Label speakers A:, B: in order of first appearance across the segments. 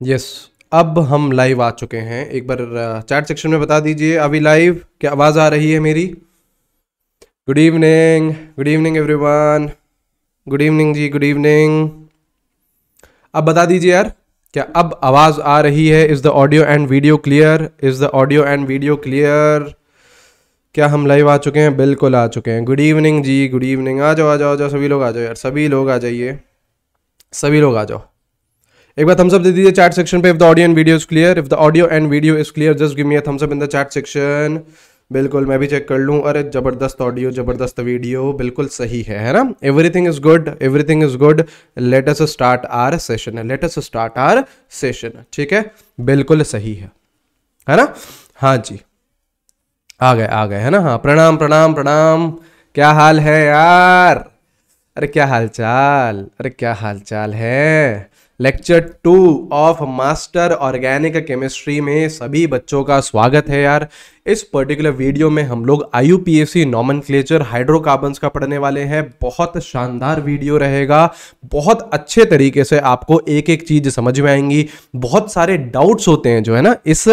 A: Yes yes, अब हम live आ चुके हैं। एक बार चैट सेक्शन में बता दीजिए अभी लाइव क्या आवाज़ आ रही है मेरी? Good evening good evening everyone good evening जी गुड इवनिंग अब बता दीजिए यार, क्या अब आवाज़ आ रही है? Is the audio and video clear is the audio and video clear क्या हम लाइव आ चुके हैं? बिल्कुल आ चुके हैं। गुड इवनिंग जी गुड इवनिंग आ जाओ आ जाओ आ जाओ, सभी लोग आ जाओ यार। सभी लोग आ जाइए। सभी लोग आ जाओ। एक बार थम्स अप दे दीजिए चैट सेक्शन पे। If the audio and video is clear if the audio and video is clear just give me a thumbs up in the chat section बिल्कुल, मैं भी चेक कर लूँ। अरे, ज़बरदस्त ऑडियो ज़बरदस्त वीडियो बिल्कुल सही है है ना? Everything is good everything is good let us start our session let us start our session ठीक है? बिल्कुल सही है। है ना? हाँ जी। आ गए आ गए, है ना? हाँ प्रणाम प्रणाम प्रणाम। क्या हाल है यार? अरे, क्या हाल चाल अरे, क्या हाल चाल है? Lecture two of master organic chemistry में सभी बच्चों का स्वागत है यार। इस पर्टिकुलर वीडियो में हम लोग I U P A C nomenclature hydrocarbons का पढ़ने वाले हैं। बहुत शानदार वीडियो रहेगा। बहुत अच्छे तरीके से आपको एक एक चीज़ समझ में आएँगी। बहुत सारे डाउट्स होते हैं जो है ना, इस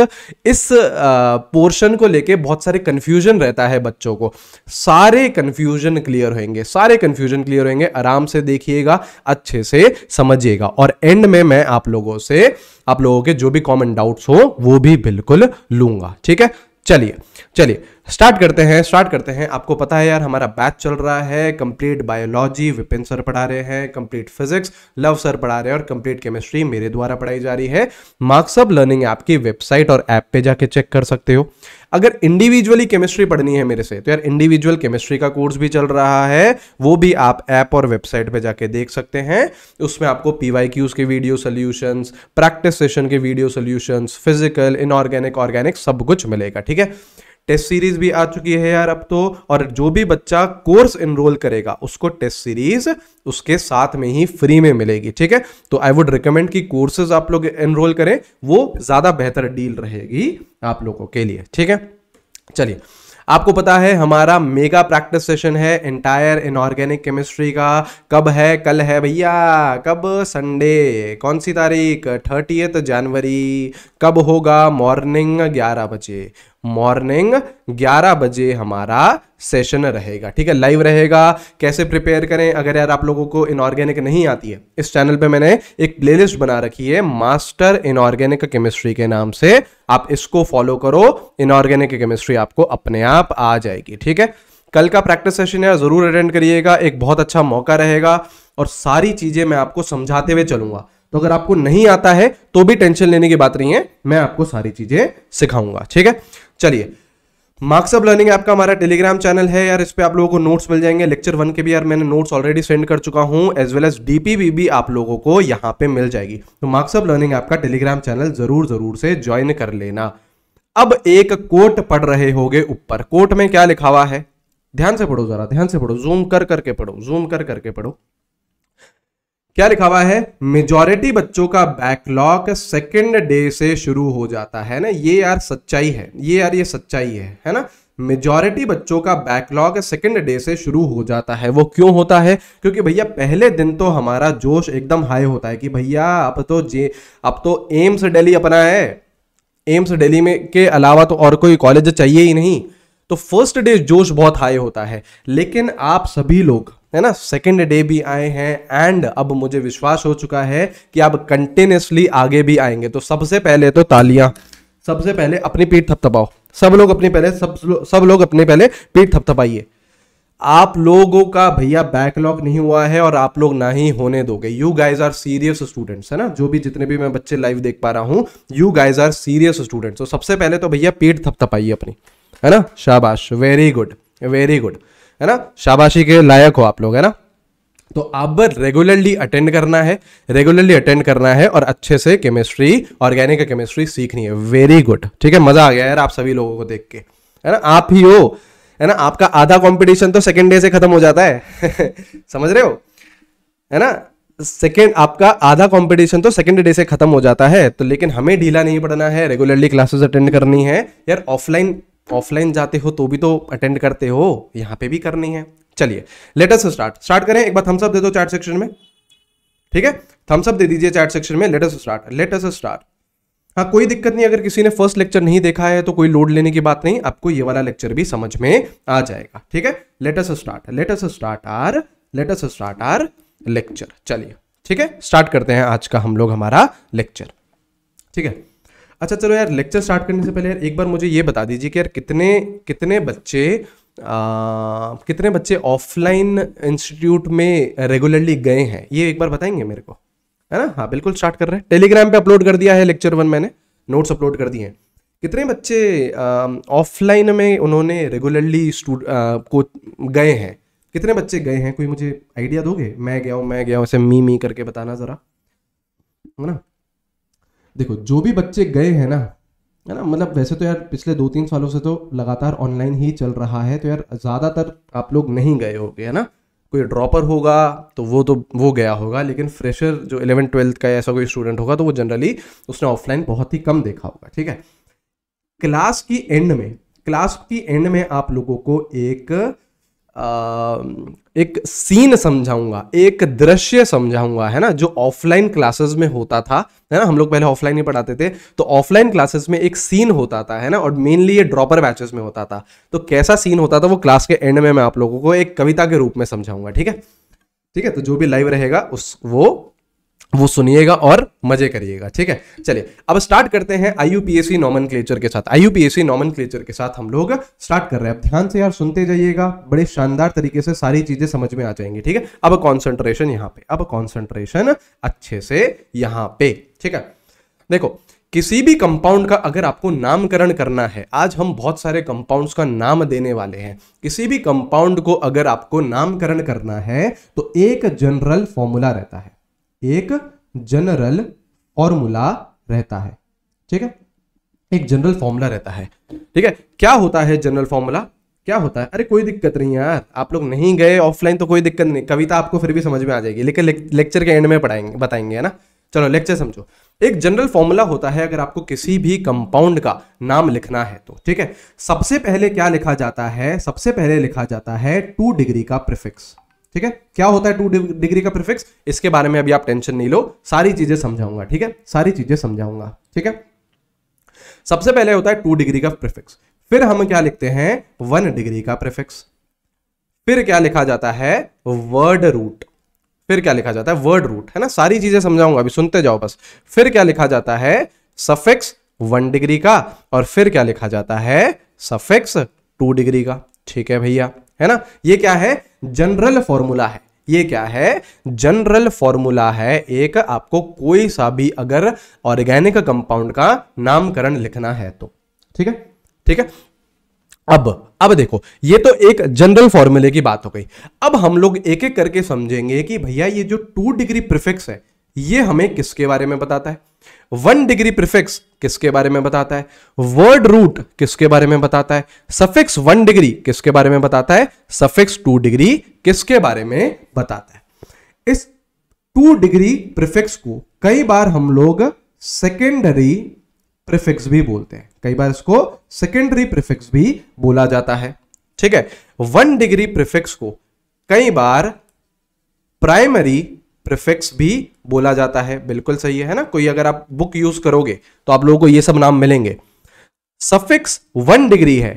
A: इस पोर्शन को लेके बहुत सारे कन्फ्यूज़न रहता है बच्चों को। सारे कन्फ्यूज़न क्लियर होंगे सारे कन्फ्यूज़न क्लियर होंगे आराम से देखिएगा, अच्छे से समझिएगा। और में मैं आप लोगों से, आप लोगों के जो भी कॉमन डाउट्स हो, वो भी बिल्कुल लूँगा। ठीक है? चलिए चलिए। स्टार्ट करते हैं, स्टार्ट करते हैं। आपको पता है यार, हमारा बैच चल रहा है। कंप्लीट बायोलॉजी विपिन सर पढ़ा रहे हैं। कंप्लीट फिजिक्स लव सर पढ़ा रहे हैं। और कंप्लीट केमिस्ट्री मेरे द्वारा पढ़ाई जा रही है। Marks marks up learning app की वेबसाइट और ऐप पे जाके चेक कर सकते हो। अगर इंडिविजुअली केमिस्ट्री पढ़नी है मेरे से तो यार इंडिविजुअल केमिस्ट्री का कोर्स भी चल रहा है। वो भी आप ऐप और वेबसाइट पे जाके देख सकते हैं। उसमें आपको पीवाई क्यूज के वीडियो सोल्यूशंस प्रैक्टिस सेशन के video solutions physical inorganic organic सब कुछ मिलेगा, ठीक है? टेस्ट सीरीज़ भी आ चुकी है यार अब तो और जो भी बच्चा कोर्स इनरोल करेगा, उसको टेस्ट सीरीज़ उसके साथ में ही फ्री में मिलेगी, ठीक है? तो आई वुड रिकमेंड कि कोर्सेज आप लोग एनरोल करें, वो ज़्यादा बेहतर डील रहेगी आप लोगों के लिए, ठीक है? चलिए, आपको पता है हमारा मेगा प्रैक्टिस सेशन है एंटायर इनऑर्गेनिक केमिस्ट्री का, कब है, कल है भैया, कब संडे कौन सी तारीख थर्टीथ जनवरी कब होगा मॉर्निंग ग्यारह बजे? मॉर्निंग 11 बजे हमारा सेशन रहेगा। ठीक है, लाइव रहेगा। कैसे प्रिपेयर करें? अगर यार आप लोगों को इनऑर्गेनिक नहीं आती है, इस चैनल पे मैंने एक प्लेलिस्ट बना रखी है मास्टर इनऑर्गेनिक केमिस्ट्री के नाम से। आप इसको फॉलो करो इनऑर्गेनिक केमिस्ट्री आपको अपने आप आ जाएगी। ठीक है? कल का प्रैक्टिस सेशन है, ज़रूर अटेंड करिएगा। एक बहुत अच्छा मौका रहेगा और सारी चीज़ें मैं आपको समझाते हुए चलूँगा। तो अगर आपको नहीं आता है तो भी टेंशन लेने की बात नहीं है, मैं आपको सारी चीज़ें सिखाऊँगा। ठीक है? चलिए। मार्क्स ऑफ़ लर्निंग ऐप का हमारा टेलीग्राम चैनल है यार, इस पे आप लोगों को नोट्स मिल जाएँगे। लेक्चर वन के भी यार मैंने नोट्स ऑलरेडी सेंड कर चुका हूँ एज वेल एज डीपीबी भी आप लोगों को यहाँ पे मिल जाएगी। तो मार्क्स ऑफ़ लर्निंग ऐप का टेलीग्राम चैनल ज़रूर ज़रूर से ज्वाइन कर लेना। अब एक कोट पढ़ रहे होगे ऊपर। कोट में क्या लिखा हुआ है? ध्यान से पढ़ो जरा, ध्यान से पढ़ो। जूम कर, करके पढ़ो जूम कर, करके पढ़ो। क्या लिखा हुआ है? मेजॉरिटी बच्चों का बैकलॉग सेकेंड डे से शुरू हो जाता है ना? ये यार सच्चाई है। ये यार ये सच्चाई है है ना? मेजॉरिटी बच्चों का बैकलॉग सेकेंड डे से शुरू हो जाता है। वो क्यों होता है? क्योंकि भैया पहले दिन तो हमारा जोश एकदम हाई होता है कि भैया अब तो जे, अब तो एम्स दिल्ली अपना है। एम्स दिल्ली में के अलावा तो और कोई कॉलेज चाहिए ही नहीं। तो फ़र्स्ट डे जोश बहुत हाई होता है। लेकिन आप सभी लोग है ना? सेकेंड डे भी आए हैं एंड अब मुझे विश्वास हो चुका है कि अब कंटिन्यूसली आगे भी आएँगे। तो सबसे पहले तो तालियाँ। सबसे पहले अपनी पीठ थपथपाओ सब लोग अपनी पहले, सब सब लोग अपने पहले पीठ थपथपाइए आप लोगों का भैया बैकलॉग नहीं हुआ है और आप लोग ना ही होने दोगे। You guys are serious students है ना? जो भी जितने भी मैं बच्चे लाइव देख पा रहा हूँ you guys are serious students तो सबसे पहले तो भैया पीठ थपथपाइए अपनी। है ना? शाबाश। वेरी गुड वेरी गुड है ना? शाबाशी के लायक हो आप लोग, है ना? तो अब रेगुलरली अटेंड करना है रेगुलरली अटेंड करना है और अच्छे से केमिस्ट्री ऑर्गेनिक केमिस्ट्री सीखनी है। वेरी गुड ठीक है? मज़ा आ गया यार आप सभी लोगों को देख के। है ना? आप ही हो। है ना? आपका आधा कंपटीशन तो सेकेंड डे से खत्म हो जाता है। समझ रहे हो? है ना? सेकेंड आपका आधा कंपटीशन तो सेकेंड डे से खत्म हो जाता है। तो लेकिन हमें ढीला नहीं पड़ना है। रेगुलरली क्लासेस अटेंड करनी है। यार ऑफलाइन ऑफलाइन जाते हो तो भी तो अटेंड करते हो, यहाँ पे भी करनी है। चलिए लेटस स्टार्ट स्टार्ट करें, एक बार थम्सअप दे दो चैट सेक्शन में। ठीक है? थम्सअप दे दीजिए चैट सेक्शन में लेटस स्टार्ट लेटस स्टार्ट हाँ कोई दिक्कत नहीं, अगर किसी ने फ़र्स्ट लेक्चर नहीं देखा है तो कोई लोड लेने की बात नहीं, आपको ये वाला लेक्चर भी समझ में आ जाएगा। ठीक है? Let's start let's start our let's start our lecture चलिए, ठीक है? स्टार्ट करते हैं आज का हम लोग हमारा लेक्चर ठीक है? अच्छा चलो यार लेक्चर स्टार्ट करने से पहले यार एक बार मुझे ये बता दीजिए कि यार कितने कितने बच्चे आ, कितने बच्चे ऑफलाइन इंस्टीट्यूट में रेगुलरली गए हैं? ये एक बार बताएँगे मेरे को है ना? हाँ बिल्कुल स्टार्ट कर रहे हैं। टेलीग्राम पे अपलोड कर दिया है लेक्चर वन मैंने नोट्स अपलोड कर दिए हैं। कितने बच्चे ऑफलाइन में उन्होंने रेगुलरली को गए हैं? कितने बच्चे गए हैं? कोई मुझे आइडिया दोगे? मैं गया हूँ मैं गया हूँ ऐसे मी मी करके बताना ज़रा है ना? देखो, जो भी बच्चे गए हैं ना, है ना मतलब वैसे तो यार पिछले दो तीन सालों से तो लगातार ऑनलाइन ही चल रहा है तो यार ज़्यादातर आप लोग नहीं गए होगे, है ना? कोई ड्रॉपर होगा तो वो तो वो गया होगा, लेकिन फ्रेशर जो इलेवन ट्वेल्थ का ऐसा कोई स्टूडेंट होगा तो वो जनरली उसने ऑफलाइन बहुत ही कम देखा होगा, ठीक है? क्लास की एंड में क्लास की एंड में आप लोगों को एक एक सीन समझाऊँगा, एक दृश्य समझाऊँगा, है ना, जो ऑफलाइन क्लासेस में होता था, है ना, हम लोग पहले ऑफलाइन ही पढ़ाते थे तो ऑफलाइन क्लासेस में एक सीन होता था, है ना, और मेनली ये ड्रॉपर बैचेस में होता था। तो कैसा सीन होता था, वो क्लास के एंड में मैं आप लोगों को एक कविता के रूप में समझाऊँगा, ठीक है? ठीक है तो जो भी लाइव रहेगा, उस, वो वो सुनिएगा और मज़े करिएगा, ठीक है? चलिए, अब स्टार्ट करते हैं आईयूपीएससी नॉमन क्लेचर के साथ। आई आईयूपीएससी नॉमन क्लेचर के साथ हम लोग स्टार्ट कर रहे हैं। अब ध्यान से यार सुनते जाइएगा, बड़े शानदार तरीके से सारी चीज़ें समझ में आ जाएँगी, ठीक है? अब कॉन्सेंट्रेशन यहाँ पे, अब कॉन्सेंट्रेशन अच्छे से यहाँ पे, ठीक है? देखो, किसी भी कंपाउंड का अगर आपको नामकरण करना है, आज हम बहुत सारे कंपाउंड्स का नाम देने वाले हैं। किसी भी कंपाउंड को अगर आपको नामकरण करना है तो एक जनरल फॉर्मूला रहता है। एक जनरल फॉर्मूला रहता है। ठीक है? एक जनरल फॉर्मूला रहता है। ठीक है? क्या होता है जनरल फॉर्मूला क्या होता है? अरे कोई दिक्कत नहीं यार। आप लोग नहीं गए ऑफलाइन तो कोई दिक्कत नहीं। कविता आपको फिर भी समझ में आ जाएगी। लेकिन लेक्चर के एंड में पढ़ाएँगे, बताएँगे, है ना? चलो लेक्चर समझो। एक जनरल फॉर्मूला होता है अगर आपको किसी भी कंपाउंड का नाम लिखना है तो। ठीक है? सबसे पहले क्या लिखा जाता है? सबसे पहले लिखा जाता है टू डिग्री का प्रिफिक्स ठीक है? क्या होता है टू डिग्री का प्रिफिक्स इसके बारे में अभी आप टेंशन नहीं लो। सारी चीज़ें समझाऊँगा, ठीक है? सारी चीज़ें समझाऊँगा, ठीक है? सबसे पहले होता है टू डिग्री का प्रिफिक्स फिर हम क्या लिखते हैं? वन डिग्री का प्रिफिक्स फिर क्या लिखा जाता है? वर्ड रूट फिर क्या लिखा जाता है? वर्ड रूट है ना? सारी चीज़ें समझाऊँगा, अभी सुनते जाओ बस। फिर क्या लिखा जाता है? सफिक्स वन डिग्री का। और फिर क्या लिखा जाता है? सफिक्स टू डिग्री का। ठीक है भैया? है ना? ये क्या है? जनरल फॉर्मूला है। ये क्या है? जनरल फॉर्मूला है एक आपको कोई सा भी अगर ऑर्गेनिक कंपाउंड का नामकरण लिखना है तो। ठीक है? ठीक है? अब अब देखो, ये तो एक जनरल फॉर्मूले की बात हो गई। अब हम लोग एक एक करके समझेंगे कि भैया ये जो टू डिग्री प्रिफिक्स है, ये हमें किसके बारे में बताता है? वन डिग्री प्रिफिक्स किसके बारे में बताता है? वर्ड रूट किसके बारे में बताता है? सफिक्स वन डिग्री किसके बारे में बताता है? सफिक्स टू डिग्री किसके बारे में बताता है। इस टू डिग्री प्रिफिक्स को कई बार हम लोग सेकेंडरी प्रिफिक्स भी बोलते हैं। कई बार इसको सेकेंडरी प्रिफिक्स भी बोला जाता है। ठीक है? वन डिग्री प्रिफिक्स को कई बार प्राइमरी प्रिफिक्स भी बोला जाता है। बिल्कुल सही है ना? कोई अगर आप बुक यूज़ करोगे तो आप लोगों को ये सब नाम मिलेंगे। सफिक्स वन डिग्री है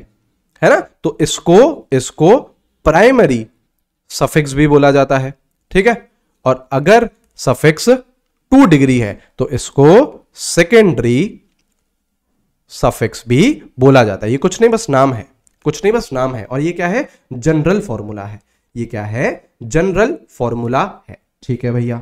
A: है ना? तो इसको इसको प्राइमरी सफिक्स भी बोला जाता है, ठीक है? और अगर सफिक्स टू डिग्री है तो इसको सेकेंडरी सफिक्स भी बोला जाता है। ये कुछ नहीं, बस नाम है, कुछ नहीं, बस नाम है। और ये क्या है? जनरल फॉर्मूला है। ये क्या है? जनरल फॉर्मूला है। ठीक है भैया।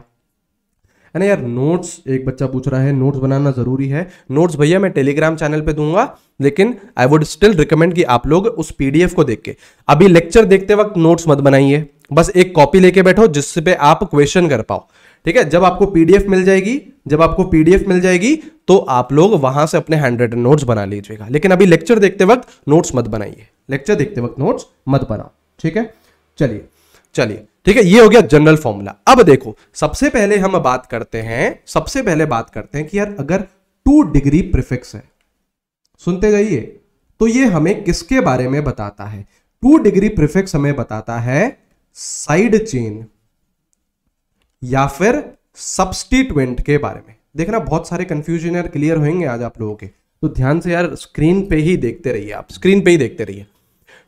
A: है ना यार नोट्स एक बच्चा पूछ रहा है नोट्स बनाना ज़रूरी है। नोट्स भैया, मैं टेलीग्राम चैनल पे दूँगा, लेकिन आई वुड स्टिल रिकमेंड कि आप लोग उस पीडीएफ को देख के। अभी लेक्चर देखते वक्त नोट्स मत बनाइए। बस एक कॉपी लेके बैठो, जिससे पे आप क्वेश्चन कर पाओ। ठीक है? जब आपको पीडीएफ मिल जाएगी, जब आपको पीडीएफ मिल जाएगी तो आप लोग वहाँ से अपने हैंड राइटेड नोट्स बना लीजिएगा। लेकिन अभी लेक्चर देखते वक्त नोट्स मत बनाइए। लेक्चर देखते वक्त नोट्स मत बनाओ। ठीक है? चलिए चलिए। ठीक है, ये हो गया जनरल फॉर्मूला अब देखो, सबसे पहले हम बात करते हैं, सबसे पहले बात करते हैं कि यार अगर टू डिग्री प्रिफिक्स है, सुनते जाइए तो ये हमें किसके बारे में बताता है? टू डिग्री प्रिफिक्स हमें बताता है साइड चेन या फिर सब्सटीट्यूएंट के बारे में। देखना, बहुत सारे कंफ्यूजन यार क्लियर होंगे आज आप लोगों के। तो ध्यान से यार स्क्रीन पे ही देखते रहिए आप स्क्रीन पे ही देखते रहिए।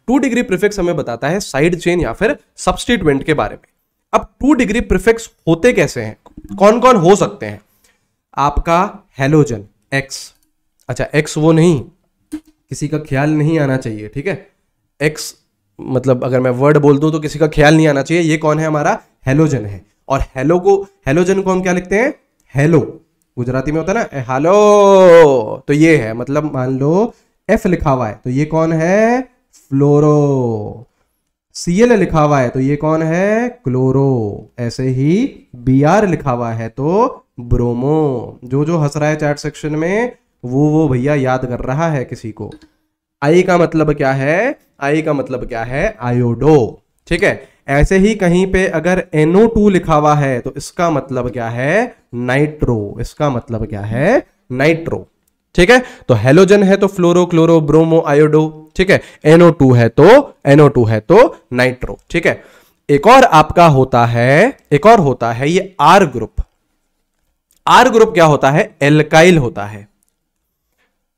A: टू डिग्री प्रिफिक्स हमें बताता है साइड चेन या फिर सब्सटीट्यूएंट के बारे में। अब टू डिग्री प्रिफिक्स होते कैसे हैं? कौन कौन हो सकते हैं? आपका हेलोजन एक्स अच्छा एक्स वो नहीं। किसी का ख्याल नहीं आना चाहिए, ठीक है? एक्स मतलब अगर मैं वर्ड बोल दूँ तो किसी का ख्याल नहीं आना चाहिए। ये कौन है? हमारा हेलोजन है। और हेलो को, हेलोजन को हम क्या लिखते हैं? हेलो। गुजराती में होता है ना हेलो। तो ये है मतलब मान लो एफ़ लिखा हुआ है। तो ये कौन है? फ्लोरो। सीएल लिखा हुआ है तो ये कौन है? क्लोरो। ऐसे ही बी आर लिखा हुआ है तो ब्रोमो। जो जो हंस रहा है चैट सेक्शन में, वो वो भैया याद कर रहा है किसी को। आई का मतलब क्या है? आई का मतलब क्या है? आयोडो। ठीक है? ऐसे ही कहीं पे अगर NO2 लिखा हुआ है तो इसका मतलब क्या है? नाइट्रो। इसका मतलब क्या है? नाइट्रो। ठीक है? तो हेलोजन है तो फ्लोरो क्लोरो ब्रोमो आयोडो ठीक है? एनओ टू है तो एनओ टू है तो नाइट्रो ठीक है? एक और आपका होता है, एक और होता है ये आर ग्रुप आर ग्रुप क्या होता है? एल्काइल होता है.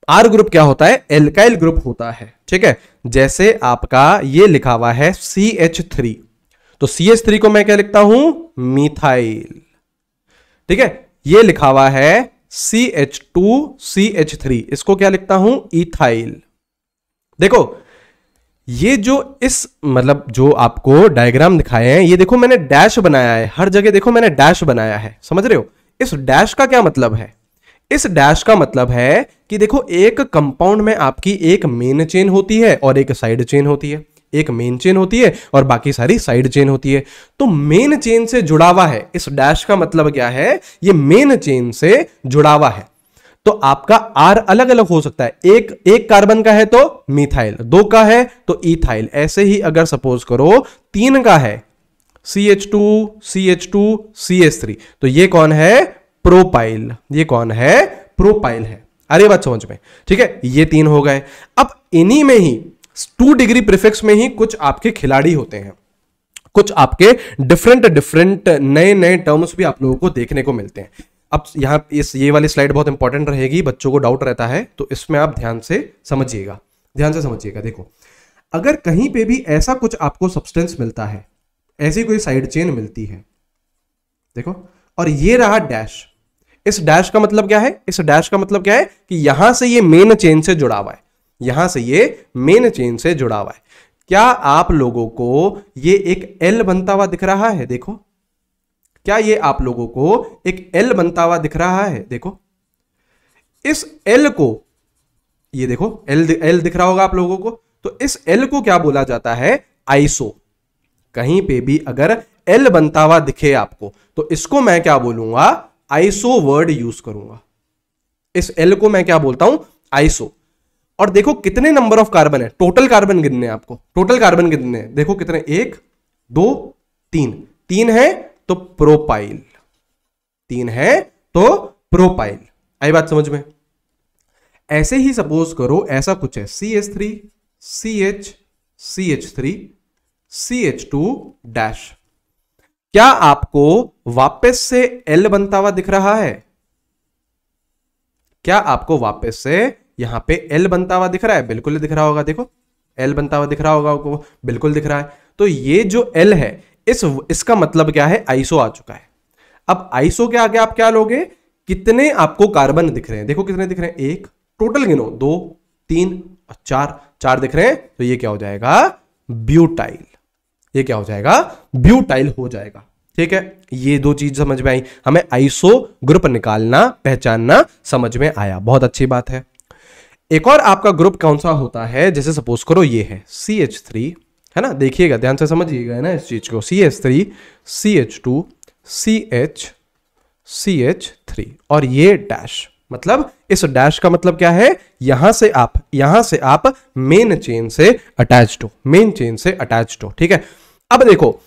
A: आर ग्रुप क्या होता है? एल्काइल ग्रुप होता है, ठीक है? जैसे आपका ये लिखा हुआ है सी एच थ्री तो सी एच थ्री को मैं क्या लिखता हूँ? मिथाइल ठीक है? ये लिखा हुआ है C H two C H three इसको क्या लिखता हूँ? इथाइल देखो, ये जो इस मतलब जो आपको डायग्राम दिखाए हैं, ये देखो मैंने डैश बनाया है। हर जगह देखो मैंने डैश बनाया है। समझ रहे हो? इस डैश का क्या मतलब है? इस डैश का मतलब है कि देखो, एक कंपाउंड में आपकी एक मेन चेन होती है और एक साइड चेन होती है। एक मेन चेन होती है और बाकी सारी साइड चेन होती है। तो मेन चेन से जुड़ा हुआ है। इस डैश का मतलब क्या है? ये मेन चेन से जुड़ा हुआ है। तो आपका आर अलग अलग हो सकता है। एक एक कार्बन का है तो मिथाइल दो का है तो इथाइल ऐसे ही अगर सपोज़ करो, तीन का है C H two C H two C H three तो ये कौन है? प्रोपाइल ये कौन है? प्रोपाइल है। अरे बात समझ में। ठीक है? ये तीन हो गए। अब इन्हीं में ही टू डिग्री प्रिफिक्स में ही कुछ आपके खिलाड़ी होते हैं। कुछ आपके डिफरेंट डिफरेंट नए नए टर्म्स भी आप लोगों को देखने को मिलते हैं। अब यहाँ इस, ये वाली स्लाइड बहुत इंपॉर्टेंट रहेगी, बच्चों को डाउट रहता है तो इसमें आप ध्यान से समझिएगा। ध्यान से समझिएगा, देखो। अगर कहीं पे भी ऐसा कुछ आपको सब्सटेंस मिलता है, ऐसी कोई साइड चेन मिलती है, देखो, और ये रहा डैश इस डैश का मतलब क्या है? इस डैश का मतलब क्या है कि यहाँ से ये मेन चेन से जुड़ा हुआ है। यहाँ से ये मेन चेन से जुड़ा हुआ है। क्या आप लोगों को ये एक एल बनता हुआ दिख रहा है? देखो। क्या ये आप लोगों को एक एल बनता हुआ दिख रहा है? देखो। इस एल को, ये देखो एल एल दिख रहा होगा आप लोगों को। तो इस एल को क्या बोला जाता है? आइसो कहीं पे भी अगर एल बनता हुआ दिखे आपको तो इसको मैं क्या बोलूँगा? आइसो वर्ड यूज़ करूँगा। इस एल को मैं क्या बोलता हूँ? आइसो और देखो कितने नंबर ऑफ़ कार्बन है। टोटल कार्बन गिनने आपको। टोटल कार्बन कितने देखो कितने, एक, दो, तीन। तीन है तो प्रोपाइल तीन है तो प्रोपाइल आई बात समझ में? ऐसे ही सपोज़ करो, ऐसा कुछ है। C H three C H C H three C H two dash क्या आपको वापस से एल बनता हुआ दिख रहा है? क्या आपको वापस से यहाँ पे एल बनता हुआ दिख रहा है, बिल्कुल दिख रहा होगा, देखो एल बनता हुआ दिख रहा होगा आपको बिल्कुल दिख रहा है। तो ये जो एल है, इस, इसका मतलब क्या है? आइसो आ चुका है। अब आइसो के आगे आप क्या लोगे? कितने आपको कार्बन दिख रहे हैं? देखो कितने दिख रहे हैं। एक, टोटल गिनो, दो, तीन और चार। चार दिख रहे हैं तो ये क्या हो जाएगा? ब्यूटाइल। ये क्या हो जाएगा? ब्यूटाइल हो जाएगा। ठीक है? ये दो चीज़ समझ में आई। हमें आइसो ग्रुप निकालना, पहचानना समझ में आया। बहुत अच्छी बात है। एक और आपका ग्रुप कौन सा होता है? जैसे सपोज़ करो ये है सी एच थ्री है ना? देखिएगा, ध्यान से समझिएगा, है ना, इस चीज़ को। C H three C H two C H C H three और ये डैश मतलब इस डैश का मतलब क्या है? यहाँ से आप, यहाँ से आप मेन चेन से अटैच हो मेन चेन से अटैच हो, ठीक है? अब देखो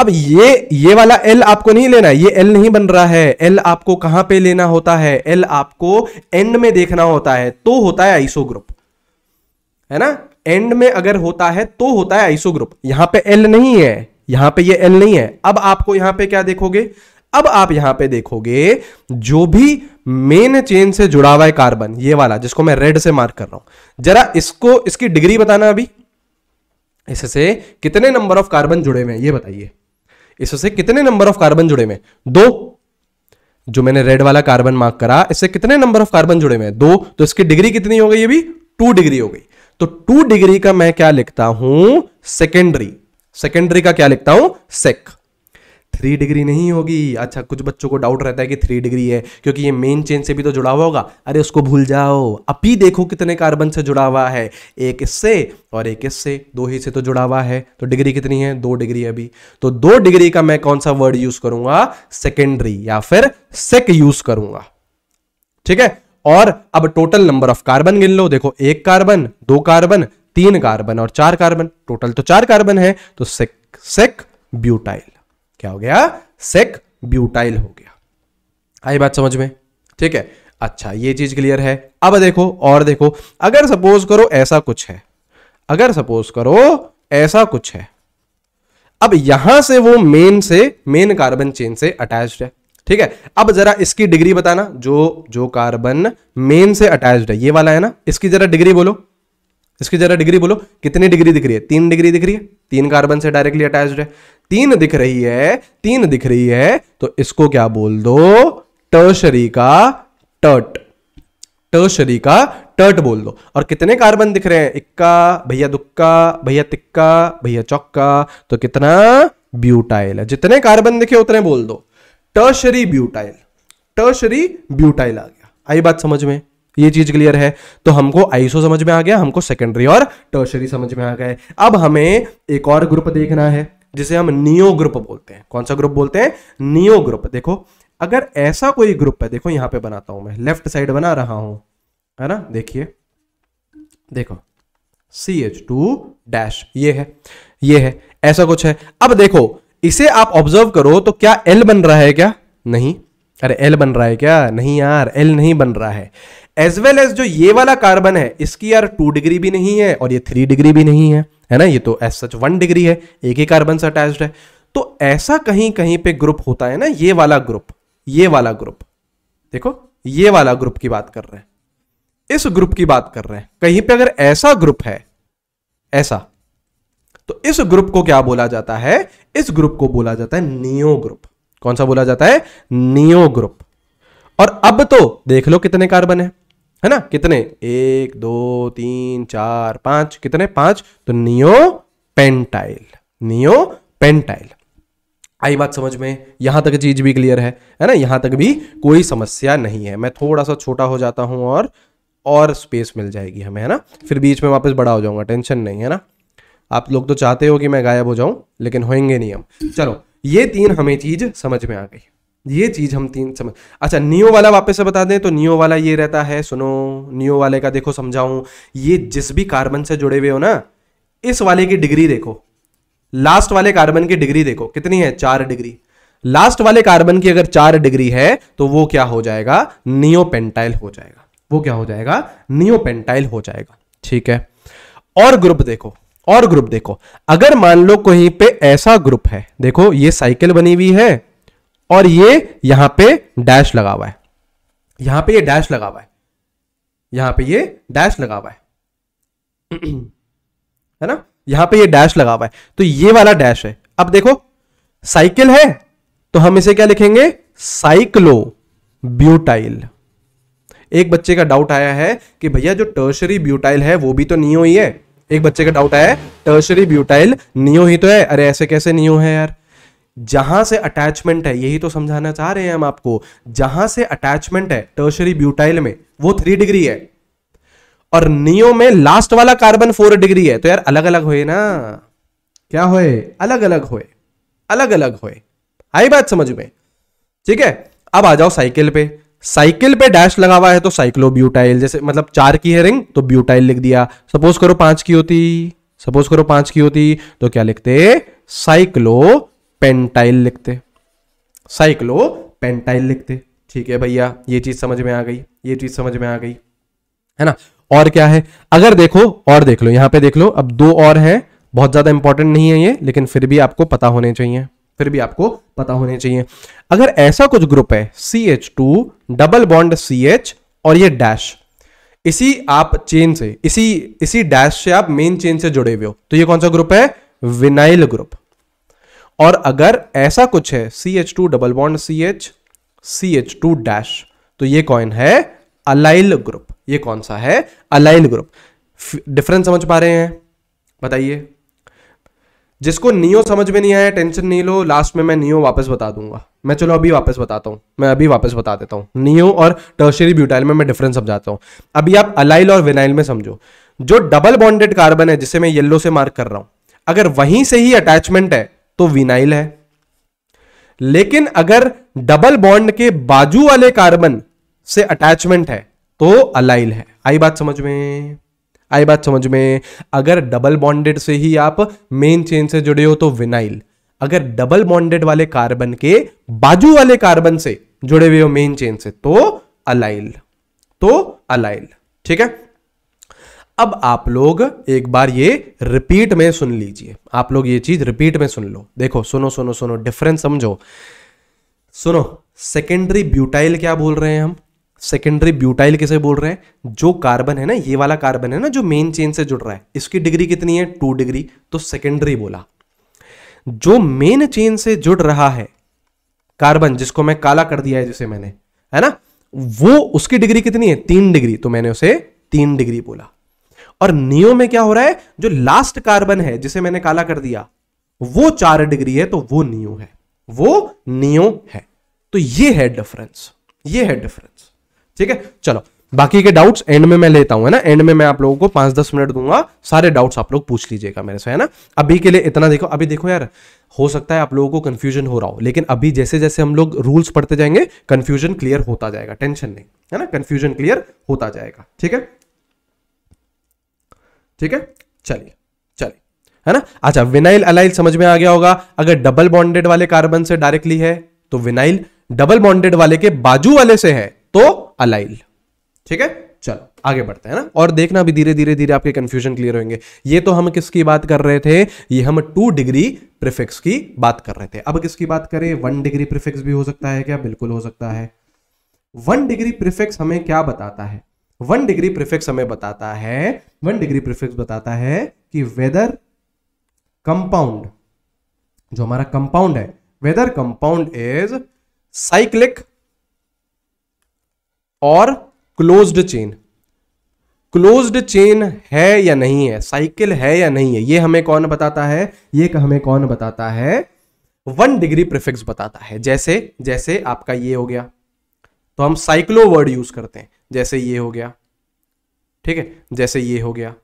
A: अब ये ये वाला एल आपको नहीं लेना, ये एल नहीं बन रहा है। एल आपको कहाँ पे लेना होता है? एल आपको एंड में देखना होता है तो होता है आइसो ग्रुप है ना? एंड में अगर होता है तो होता है आइसो ग्रुप यहाँ पे एल नहीं है, यहाँ पे ये एल नहीं है। अब आपको यहाँ पे क्या देखोगे? अब आप यहाँ पे देखोगे, जो भी मेन चेन से जुड़ा हुआ है कार्बन ये वाला, जिसको मैं रेड से मार्क कर रहा हूँ। जरा इसको, इसकी डिग्री बताना अभी। इससे कितने नंबर ऑफ़ कार्बन जुड़े हुए हैं, ये बताइए। इससे कितने नंबर ऑफ़ कार्बन जुड़े हुए दो। जो मैंने रेड वाला कार्बन मार्क करा, इससे कितने नंबर ऑफ़ कार्बन जुड़े हुए हैं? दो। तो इसकी डिग्री कितनी हो गई अभी टू डिग्री हो गई। तो टू डिग्री का मैं क्या लिखता हूँ? सेकेंडरी सेकेंडरी का क्या लिखता हूँ? सेक थ्री डिग्री नहीं होगी। अच्छा कुछ बच्चों को डाउट रहता है कि थ्री डिग्री है, क्योंकि ये मेन चेन से भी तो जुड़ा हुआ होगा। अरे, उसको भूल जाओ। अभी देखो कितने कार्बन से जुड़ा हुआ है। एक इससे और एक इससे, दो ही से तो जुड़ा हुआ है। तो डिग्री कितनी है? दो डिग्री अभी। तो दो डिग्री का मैं कौन सा वर्ड यूज़ करूँगा? सेकेंडरी या फिर सेक यूज़ करूँगा। ठीक है? और अब टोटल नंबर ऑफ़ कार्बन गिन लो। देखो, एक कार्बन दो कार्बन तीन कार्बन और चार कार्बन टोटल तो चार कार्बन है। तो सेक सेक ब्यूटाइल क्या हो गया? सेक ब्यूटाइल हो गया। आई बात समझ में? ठीक है? अच्छा ये चीज़ क्लियर है। अब देखो, और देखो, अगर सपोज़ करो ऐसा कुछ है, अगर सपोज़ करो ऐसा कुछ है, अब यहाँ से वो मेन से मेन कार्बन चेन से अटैच्ड है। ठीक है? अब जरा इसकी डिग्री बताना, जो जो कार्बन मेन से अटैच्ड है, ये वाला है ना? इसकी जरा डिग्री बोलो। इसकी जरा डिग्री बोलो। कितनी डिग्री दिख रही है? तीन डिग्री दिख रही है? तीन कार्बन से डायरेक्टली अटैच्ड है। तीन दिख रही है, तीन दिख रही है तो इसको क्या बोल दो? टर्शरी का टर्ट। टर्शरी का टर्ट बोल दो। और कितने कार्बन दिख रहे हैं? इक्का, भैया दुक्का, भैया तिक्का, भैया चौक्का तो कितना? ब्यूटाइल है। जितने कार्बन दिखे उतने बोल दो। Tertiary butyl. टर्शरी ब्यूटाइल आ गया। आई बात समझ में? ये चीज़ क्लियर है? तो हमको आइसो समझ में आ गया, हमको सेकेंडरी और टर्शरी समझ में आ गए। अब हमें एक और ग्रुप देखना है। जिसे हम नियो ग्रुप बोलते हैं। कौन सा ग्रुप बोलते हैं? नियो ग्रुप देखो, अगर ऐसा कोई ग्रुप है, देखो यहाँ पे बनाता हूँ मैं। लेफ़्ट साइड बना रहा हूँ, है ना? देखिए, देखो सी एच टू डैश ये है ये है, ऐसा कुछ है। अब देखो, इसे आप ऑब्ज़र्व करो तो क्या एल बन रहा है क्या? नहीं। अरे एल बन रहा है क्या? नहीं यार एल नहीं बन रहा है। एज वेल एज जो ये वाला कार्बन है, इसकी यार टू डिग्री भी नहीं है और ये थ्री डिग्री भी नहीं है। है ना? ये तो एज सच वन डिग्री है, एक ही कार्बन से अटैच्ड है। तो ऐसा कहीं कहीं पे ग्रुप होता है ना, ये वाला ग्रुप ये वाला ग्रुप देखो, ये वाला ग्रुप की बात कर रहे हैं। इस ग्रुप की बात कर रहे हैं। कहीं पे अगर ऐसा ग्रुप है, ऐसा तो इस ग्रुप को क्या बोला जाता है? इस ग्रुप को बोला जाता है नियो ग्रुप कौन सा बोला जाता है? नियो ग्रुप और अब तो देख लो कितने कार्बन है। है ना? कितने? एक, दो, तीन, चार, पाँच। कितने? पाँच। तो नियो पेंटाइल। Neo pentyl. आई बात समझ में? यहाँ तक चीज़ भी क्लियर है है ना? यहाँ तक भी कोई समस्या नहीं है। मैं थोड़ा सा छोटा हो जाता हूँ और और स्पेस मिल जाएगी हमें, है ना? फिर बीच में वापस बड़ा हो जाऊँगा टेंशन नहीं, है ना? आप लोग तो चाहते हो कि मैं गायब हो जाऊँ, लेकिन होएँगे नहीं हम चलो, ये तीन हमें चीज़ समझ में आ गई। ये चीज़ हम तीन समझ अच्छा नियो वाला वापस से बता दें तो नियो वाला ये रहता है, सुनो, नियो वाले का देखो, समझाऊं। ये जिस भी कार्बन से जुड़े हुए हो ना, इस वाले की डिग्री देखो। लास्ट वाले कार्बन की डिग्री देखो। कितनी है? चार डिग्री। लास्ट वाले कार्बन की अगर चार डिग्री है तो वो क्या हो जाएगा? नियोपेंटाइल हो जाएगा। वो क्या हो जाएगा? नियोपेंटाइल हो जाएगा। ठीक है? और ग्रुप देखो, और ग्रुप देखो। अगर मान लो कहीं पे ऐसा ग्रुप है, देखो, ये साइकिल बनी हुई है और ये यहाँ पे डैश लगा हुआ है। यहाँ पे ये डैश लगा हुआ है। यहाँ पे ये डैश लगा हुआ है। है ना? यहाँ पे ये डैश लगा हुआ है। तो ये वाला डैश है। अब देखो साइकिल है तो हम इसे क्या लिखेंगे? साइक्लो ब्यूटाइल एक बच्चे का डाउट आया है कि भैया जो टर्शरी ब्यूटाइल है, वो भी तो नियो ही है। एक बच्चे का डाउट आया है टर्शरी ब्यूटाइल नियो ही तो है। अरे ऐसे कैसे नियो है यार? जहाँ से अटैचमेंट है, यही तो समझाना चाह रहे हैं हम आपको, जहाँ से अटैचमेंट है टर्शरी ब्यूटाइल में, वो थ्री डिग्री है। और नियो में लास्ट वाला कार्बन फोर डिग्री है तो यार अलग अलग हुए ना। क्या होए? अलग अलग हुए। अलग अलग हुए। आई बात समझ में? ठीक है, अब आ जाओ साइकिल पे। साइकिल पे डैश लगा हुआ है तो साइक्लो ब्यूटाइल जैसे मतलब चार की है रिंग तो ब्यूटाइल लिख दिया। सपोज़ करो पाँच की होती सपोज़ करो पाँच की होती तो क्या लिखते? साइक्लो पेंटाइल लिखते। साइक्लो पेंटाइल लिखते। ठीक है भैया, ये चीज़ समझ में आ गई, ये चीज़ समझ में आ गई, है ना? और क्या है? अगर देखो, और देख लो, यहाँ पे देख लो, अब दो और हैं, बहुत ज़्यादा इंपॉर्टेंट नहीं है ये, लेकिन फिर भी आपको पता होने चाहिए, फिर भी आपको पता होने चाहिए। अगर ऐसा कुछ ग्रुप है C H two double bond C H और ये डैश इसी आप चेन से, इसी इसी डैश से आप मेन चेन से जुड़े हुए हो तो ये कौन सा ग्रुप है? विनाइल ग्रुप और अगर ऐसा कुछ है C H two double bond C H C H two dash तो ये कॉइन है अलाइल ग्रुप ये कौन सा है? अलाइल ग्रुप डिफरेंस समझ पा रहे हैं? बताइए। जिसको नियो समझ में नहीं आया टेंशन नहीं लो लास्ट में मैं नियो वापस बता दूँगा। मैं चलो अभी वापस बताता हूँ। मैं अभी वापस बता देता हूँ। नियो और टर्शरी ब्यूटाइल में मैं डिफरेंस समझाता हूँ। अभी आप अलाइल और विनाइल में समझो। जो डबल बॉन्डेड कार्बन है, जिसे मैं येल्लो से मार्क कर रहा हूँ, अगर वहीं से ही अटैचमेंट है तो विनाइल है। लेकिन अगर डबल बॉन्ड के बाजू वाले कार्बन से अटैचमेंट है तो अलाइल है। आई बात समझ में? आई बात समझ में? अगर डबल बॉन्डेड से ही आप मेन चेन से जुड़े हो तो विनाइल अगर डबल बॉन्डेड वाले कार्बन के बाजू वाले कार्बन से जुड़े हुए हो मेन चेन से तो अलाइल तो अलाइल ठीक है? अब आप लोग एक बार ये रिपीट में सुन लीजिए। आप लोग ये चीज़ रिपीट में सुन लो। देखो, सुनो सुनो सुनो डिफरेंस समझो। सुनो सेकेंडरी ब्यूटाइल क्या बोल रहे हैं हम? सेकेंडरी ब्यूटाइल किसे बोल रहे हैं? जो कार्बन है ना, ये वाला कार्बन है ना, जो मेन चेन से जुड़ रहा है। इसकी डिग्री कितनी है? टू डिग्री तो सेकेंडरी बोला। जो मेन चेन से जुड़ रहा है कार्बन जिसको मैं काला कर दिया है, जिसे मैंने, है ना? वो उसकी डिग्री कितनी है? तीन डिग्री तो मैंने उसे तीन डिग्री बोला। और नियो में क्या हो रहा है? जो लास्ट कार्बन है, जिसे मैंने काला कर दिया, वो चार डिग्री है तो वो नियो है। वो नियो है। तो ये है डिफरेंस ये है डिफरेंस ठीक है? चलो, बाकी के डाउट्स एंड में मैं लेता हूँ, है ना? एंड में मैं आप लोगों को पाँच दस मिनट दूँगा। सारे डाउट्स आप लोग पूछ लीजिएगा मेरे से, है ना? अभी के लिए इतना देखो। अभी देखो यार, हो सकता है आप लोगों को कंफ्यूजन हो रहा हो, लेकिन अभी जैसे जैसे हम लोग रूल्स पढ़ते जाएँगे कंफ्यूजन क्लियर होता जाएगा। टेंशन नहीं, है ना? कंफ्यूजन क्लियर होता जाएगा। ठीक है? ठीक है? चलिए चलिए। है ना? अच्छा विनाइल अलाइल समझ में आ गया होगा। अगर डबल बॉन्डेड वाले कार्बन से डायरेक्टली है तो विनाइल डबल बॉन्डेड वाले के बाजू वाले से है तो अलाइल ठीक है? चलो, आगे बढ़ते हैं ना? और देखना भी धीरे धीरे धीरे आपके कंफ्यूजन क्लियर होंगे। ये तो हम किसकी बात कर रहे थे? ये हम टू डिग्री प्रिफिक्स की बात कर रहे थे। अब किसकी बात करें? वन डिग्री प्रिफिक्स भी हो सकता है क्या? बिल्कुल हो सकता है। वन डिग्री प्रिफिक्स हमें क्या बताता है? वन डिग्री प्रिफिक्स हमें बताता है, वन डिग्री प्रिफिक्स बताता है कि वेदर कंपाउंड, जो हमारा कंपाउंड है, वेदर कंपाउंड इज़ साइक्लिक और क्लोज्ड चेन। क्लोज्ड चेन है या नहीं है, साइकिल है या नहीं है, ये हमें कौन बताता है? ये हमें कौन बताता है? वन डिग्री प्रिफिक्स बताता है। जैसे जैसे आपका ये हो गया तो हम साइक्लो वर्ड यूज़ करते हैं। जैसे ये हो गया। ठीक है? जैसे ये हो गया।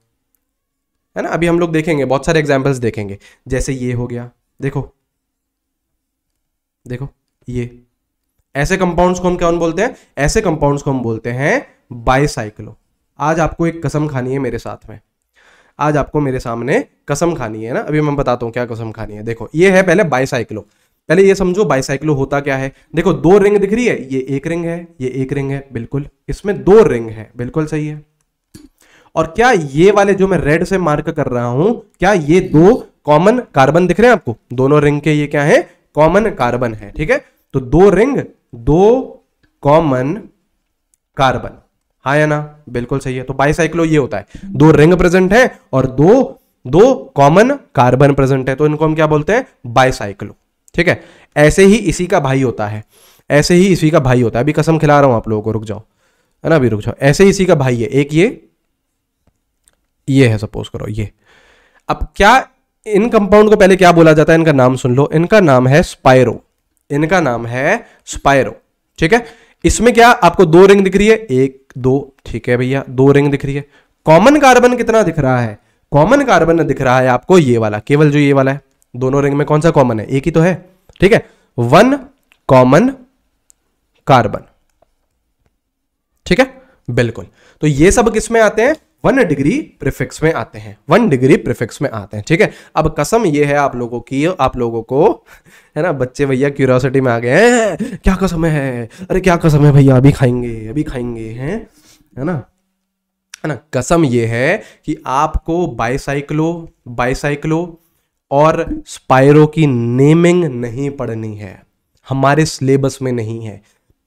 A: है ना? अभी हम लोग देखेंगे, बहुत सारे एग्जाम्पल्स देखेंगे। जैसे ये हो गया। देखो। देखो, ये। ऐसे कंपाउंड्स को हम क्या बोलते हैं? ऐसे कंपाउंड्स को हम बोलते हैं बाईसाइक्लो आज आपको एक कसम खानी है मेरे साथ में। आज आपको मेरे सामने कसम खानी है ना? अभी मैं बताता हूँ क्या कसम खानी है। देखो, ये है पहले बाईसाइक्लो पहले ये समझो बाईसाइक्लो होता क्या है। देखो, दो रिंग दिख रही है, ये एक रिंग है, ये एक रिंग है, बिल्कुल। इसमें दो रिंग है, बिल्कुल सही है। और क्या ये वाले जो मैं रेड से मार्क कर रहा हूँ, क्या ये दो कॉमन कार्बन दिख रहे हैं आपको? दोनों रिंग के ये क्या है, कॉमन कार्बन है, ठीक है? तो दो रिंग, दो कॉमन कार्बन। हा या ना? बिल्कुल सही है। तो बाईसाइक्लो ये होता है। दो रिंग प्रेजेंट है और दो दो कॉमन कार्बन प्रेजेंट है। तो इनको हम क्या बोलते हैं? बाईसाइक्लो ठीक है? ऐसे ही इसी का भाई होता है। ऐसे ही इसी का भाई होता है। अभी कसम खिला रहा हूँ आप लोगों को, रुक जाओ। है ना? अभी रुक जाओ। ऐसे ही इसी का भाई है। एक ये ये है सपोज़ करो, ये। अब क्या इन कंपाउंड को पहले क्या बोला जाता है? इनका नाम सुन लो। इनका नाम है स्पाइरो इनका नाम है स्पायरो ठीक है? इसमें क्या आपको दो रिंग दिख रही है? एक, दो। ठीक है भैया, दो रिंग दिख रही है। कॉमन कार्बन कितना दिख रहा है? कॉमन कार्बन दिख रहा है आपको ये वाला। केवल जो ये वाला है। दोनों रिंग में कौन सा कॉमन है? एक ही तो है, ठीक है? वन कॉमन कार्बन ठीक है? बिल्कुल। तो ये सब किसमें आते हैं? वन डिग्री प्रिफिक्स में आते हैं। वन डिग्री प्रिफिक्स में आते हैं, ठीक है? अब कसम ये है आप लोगों की, आप लोगों को, है ना? बच्चे भैया क्यूरियोसिटी में आ गए हैं, क्या कसम है? अरे क्या कसम है भैया, अभी खाएँगे अभी खाएँगे, हैं? है ना? है ना? कसम ये है कि आपको बाईसाइक्लो बाईसाइक्लो और स्पायरो की नेमिंग नहीं पढ़नी है। हमारे सिलेबस में नहीं है।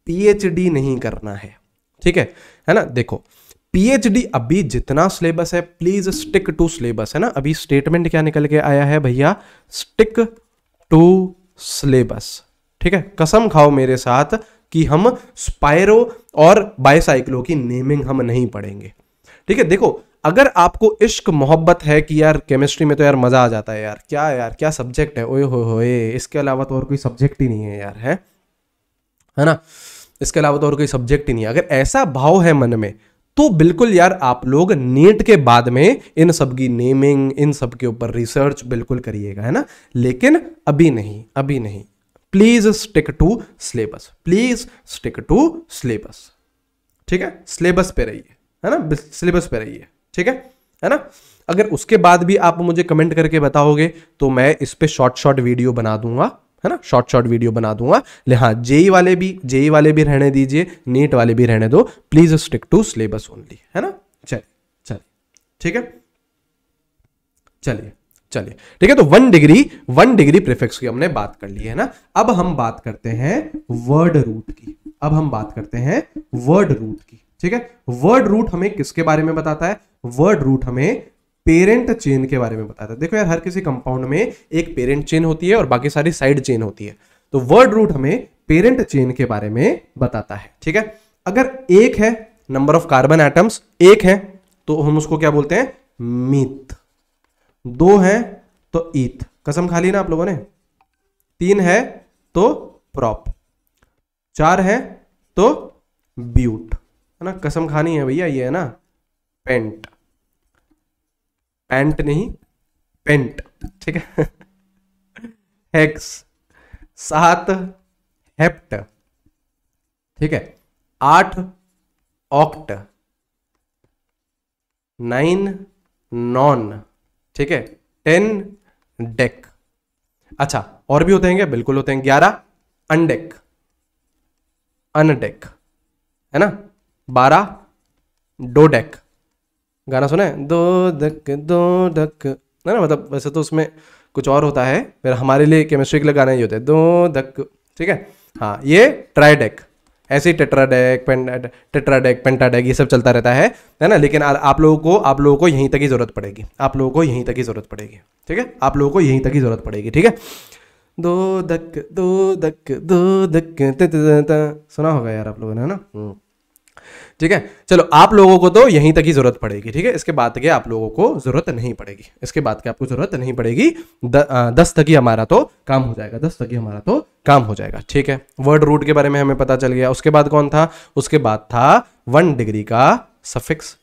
A: पीएचडी नहीं करना है। ठीक है? है ना? देखो, पीएचडी अभी जितना सिलेबस है प्लीज़ स्टिक टू सिलेबस, है ना? अभी स्टेटमेंट क्या निकल के आया है भैया? Stick to syllabus. ठीक है? कसम खाओ मेरे साथ कि हम स्पायरो और बाइसाइक्लो की नेमिंग हम नहीं पढ़ेंगे। ठीक है? देखो अगर आपको इश्क, मोहब्बत है कि यार केमिस्ट्री में तो यार मज़ा आ जाता है यार। क्या यार, क्या सब्जेक्ट है? ओए हो होए, इसके अलावा तो और कोई सब्जेक्ट ही नहीं है यार, है? है ना? इसके अलावा तो और कोई सब्जेक्ट ही नहीं है। अगर ऐसा भाव है मन में तो बिल्कुल यार आप लोग नीट के बाद में इन सब की नेमिंग इन सब के ऊपर रिसर्च बिल्कुल करिएगा, है ना? लेकिन अभी नहीं अभी नहीं। Please stick to syllabus please stick to syllabus ठीक है? सिलेबस पे रहिए, है ना? सिलेबस पे रहिए। ठीक है? है ना? अगर उसके बाद भी आप मुझे कमेंट करके बताओगे तो मैं इस पर शॉर्ट शॉर्ट वीडियो बना दूँगा। है ना? शॉर्ट शॉर्ट वीडियो बना दूँगा। हाँ जेई वाले भी, जेई वाले भी रहने दीजिए नीट वाले भी रहने दो। Please stick to syllabus only है ना? चलिए चलिए, ठीक है? चलिए चलिए, ठीक है? तो one degree one degree prefix की हमने बात कर ली, है ना? अब हम बात करते हैं वर्ड रूट की। अब हम बात करते हैं वर्ड रूट की। ठीक है? वर्ड रूट हमें किसके बारे में बताता है? वर्ड रूट हमें पेरेंट चेन के बारे में बताता है। देखो यार, हर किसी कंपाउंड में एक पेरेंट चेन होती है और बाकी सारी साइड चेन होती है। तो वर्ड रूट हमें पेरेंट चेन के बारे में बताता है। ठीक है? अगर एक है नंबर ऑफ़ कार्बन एटम्स एक है तो हम उसको क्या बोलते हैं? मीथ दो है तो ईथ कसम खा ली ना आप लोगों ने? तीन है तो प्रॉप चार है तो ब्यूट है ना? कसम खानी है भैया ये, है ना? पेंट। पेंट नहीं, पेंट। ठीक है? हेक्स। सात, हेप्ट। ठीक है? आठ, ऑक्ट। Nine, non. ठीक है? Ten, dec. अच्छा और भी होते हैं क्या? बिल्कुल होते हैं। ग्यारह, अनडेक। अनडेक। है ना? बारह डो डेक गाना सुना है? दो धक दो धक है ना मतलब वैसे तो उसमें कुछ और होता है फिर हमारे लिए केमिस्ट्री के लिए गाना ही होता है। दो धक ठीक है? हाँ ये ट्राइडेक ऐसे ही टेट्राडेक टेट्राडेक पेंटाडेक ये सब चलता रहता है है ना? लेकिन आ, आप लोगों को आप लोगों को यहीं तक ही ज़रूरत पड़ेगी। आप लोगों को यहीं तक ही ज़रूरत पड़ेगी ठीक है? आप लोगों को यहीं तक ही ज़रूरत पड़ेगी ठीक है? दो धक दो धक दो धक सुना होगा यार आप लोगों ने है ना? हम्म। ठीक है? चलो आप लोगों को तो यहीं तक ही ज़रूरत पड़ेगी ठीक है? इसके बाद के आप लोगों को ज़रूरत नहीं पड़ेगी। इसके बाद के आपको ज़रूरत नहीं पड़ेगी। द, आ, दस तक ही हमारा तो काम हो जाएगा दस तक ही हमारा तो काम हो जाएगा ठीक है? वर्ड रूट के बारे में हमें पता चल गया। उसके बाद कौन था? उसके बाद था वन डिग्री का सफिक्स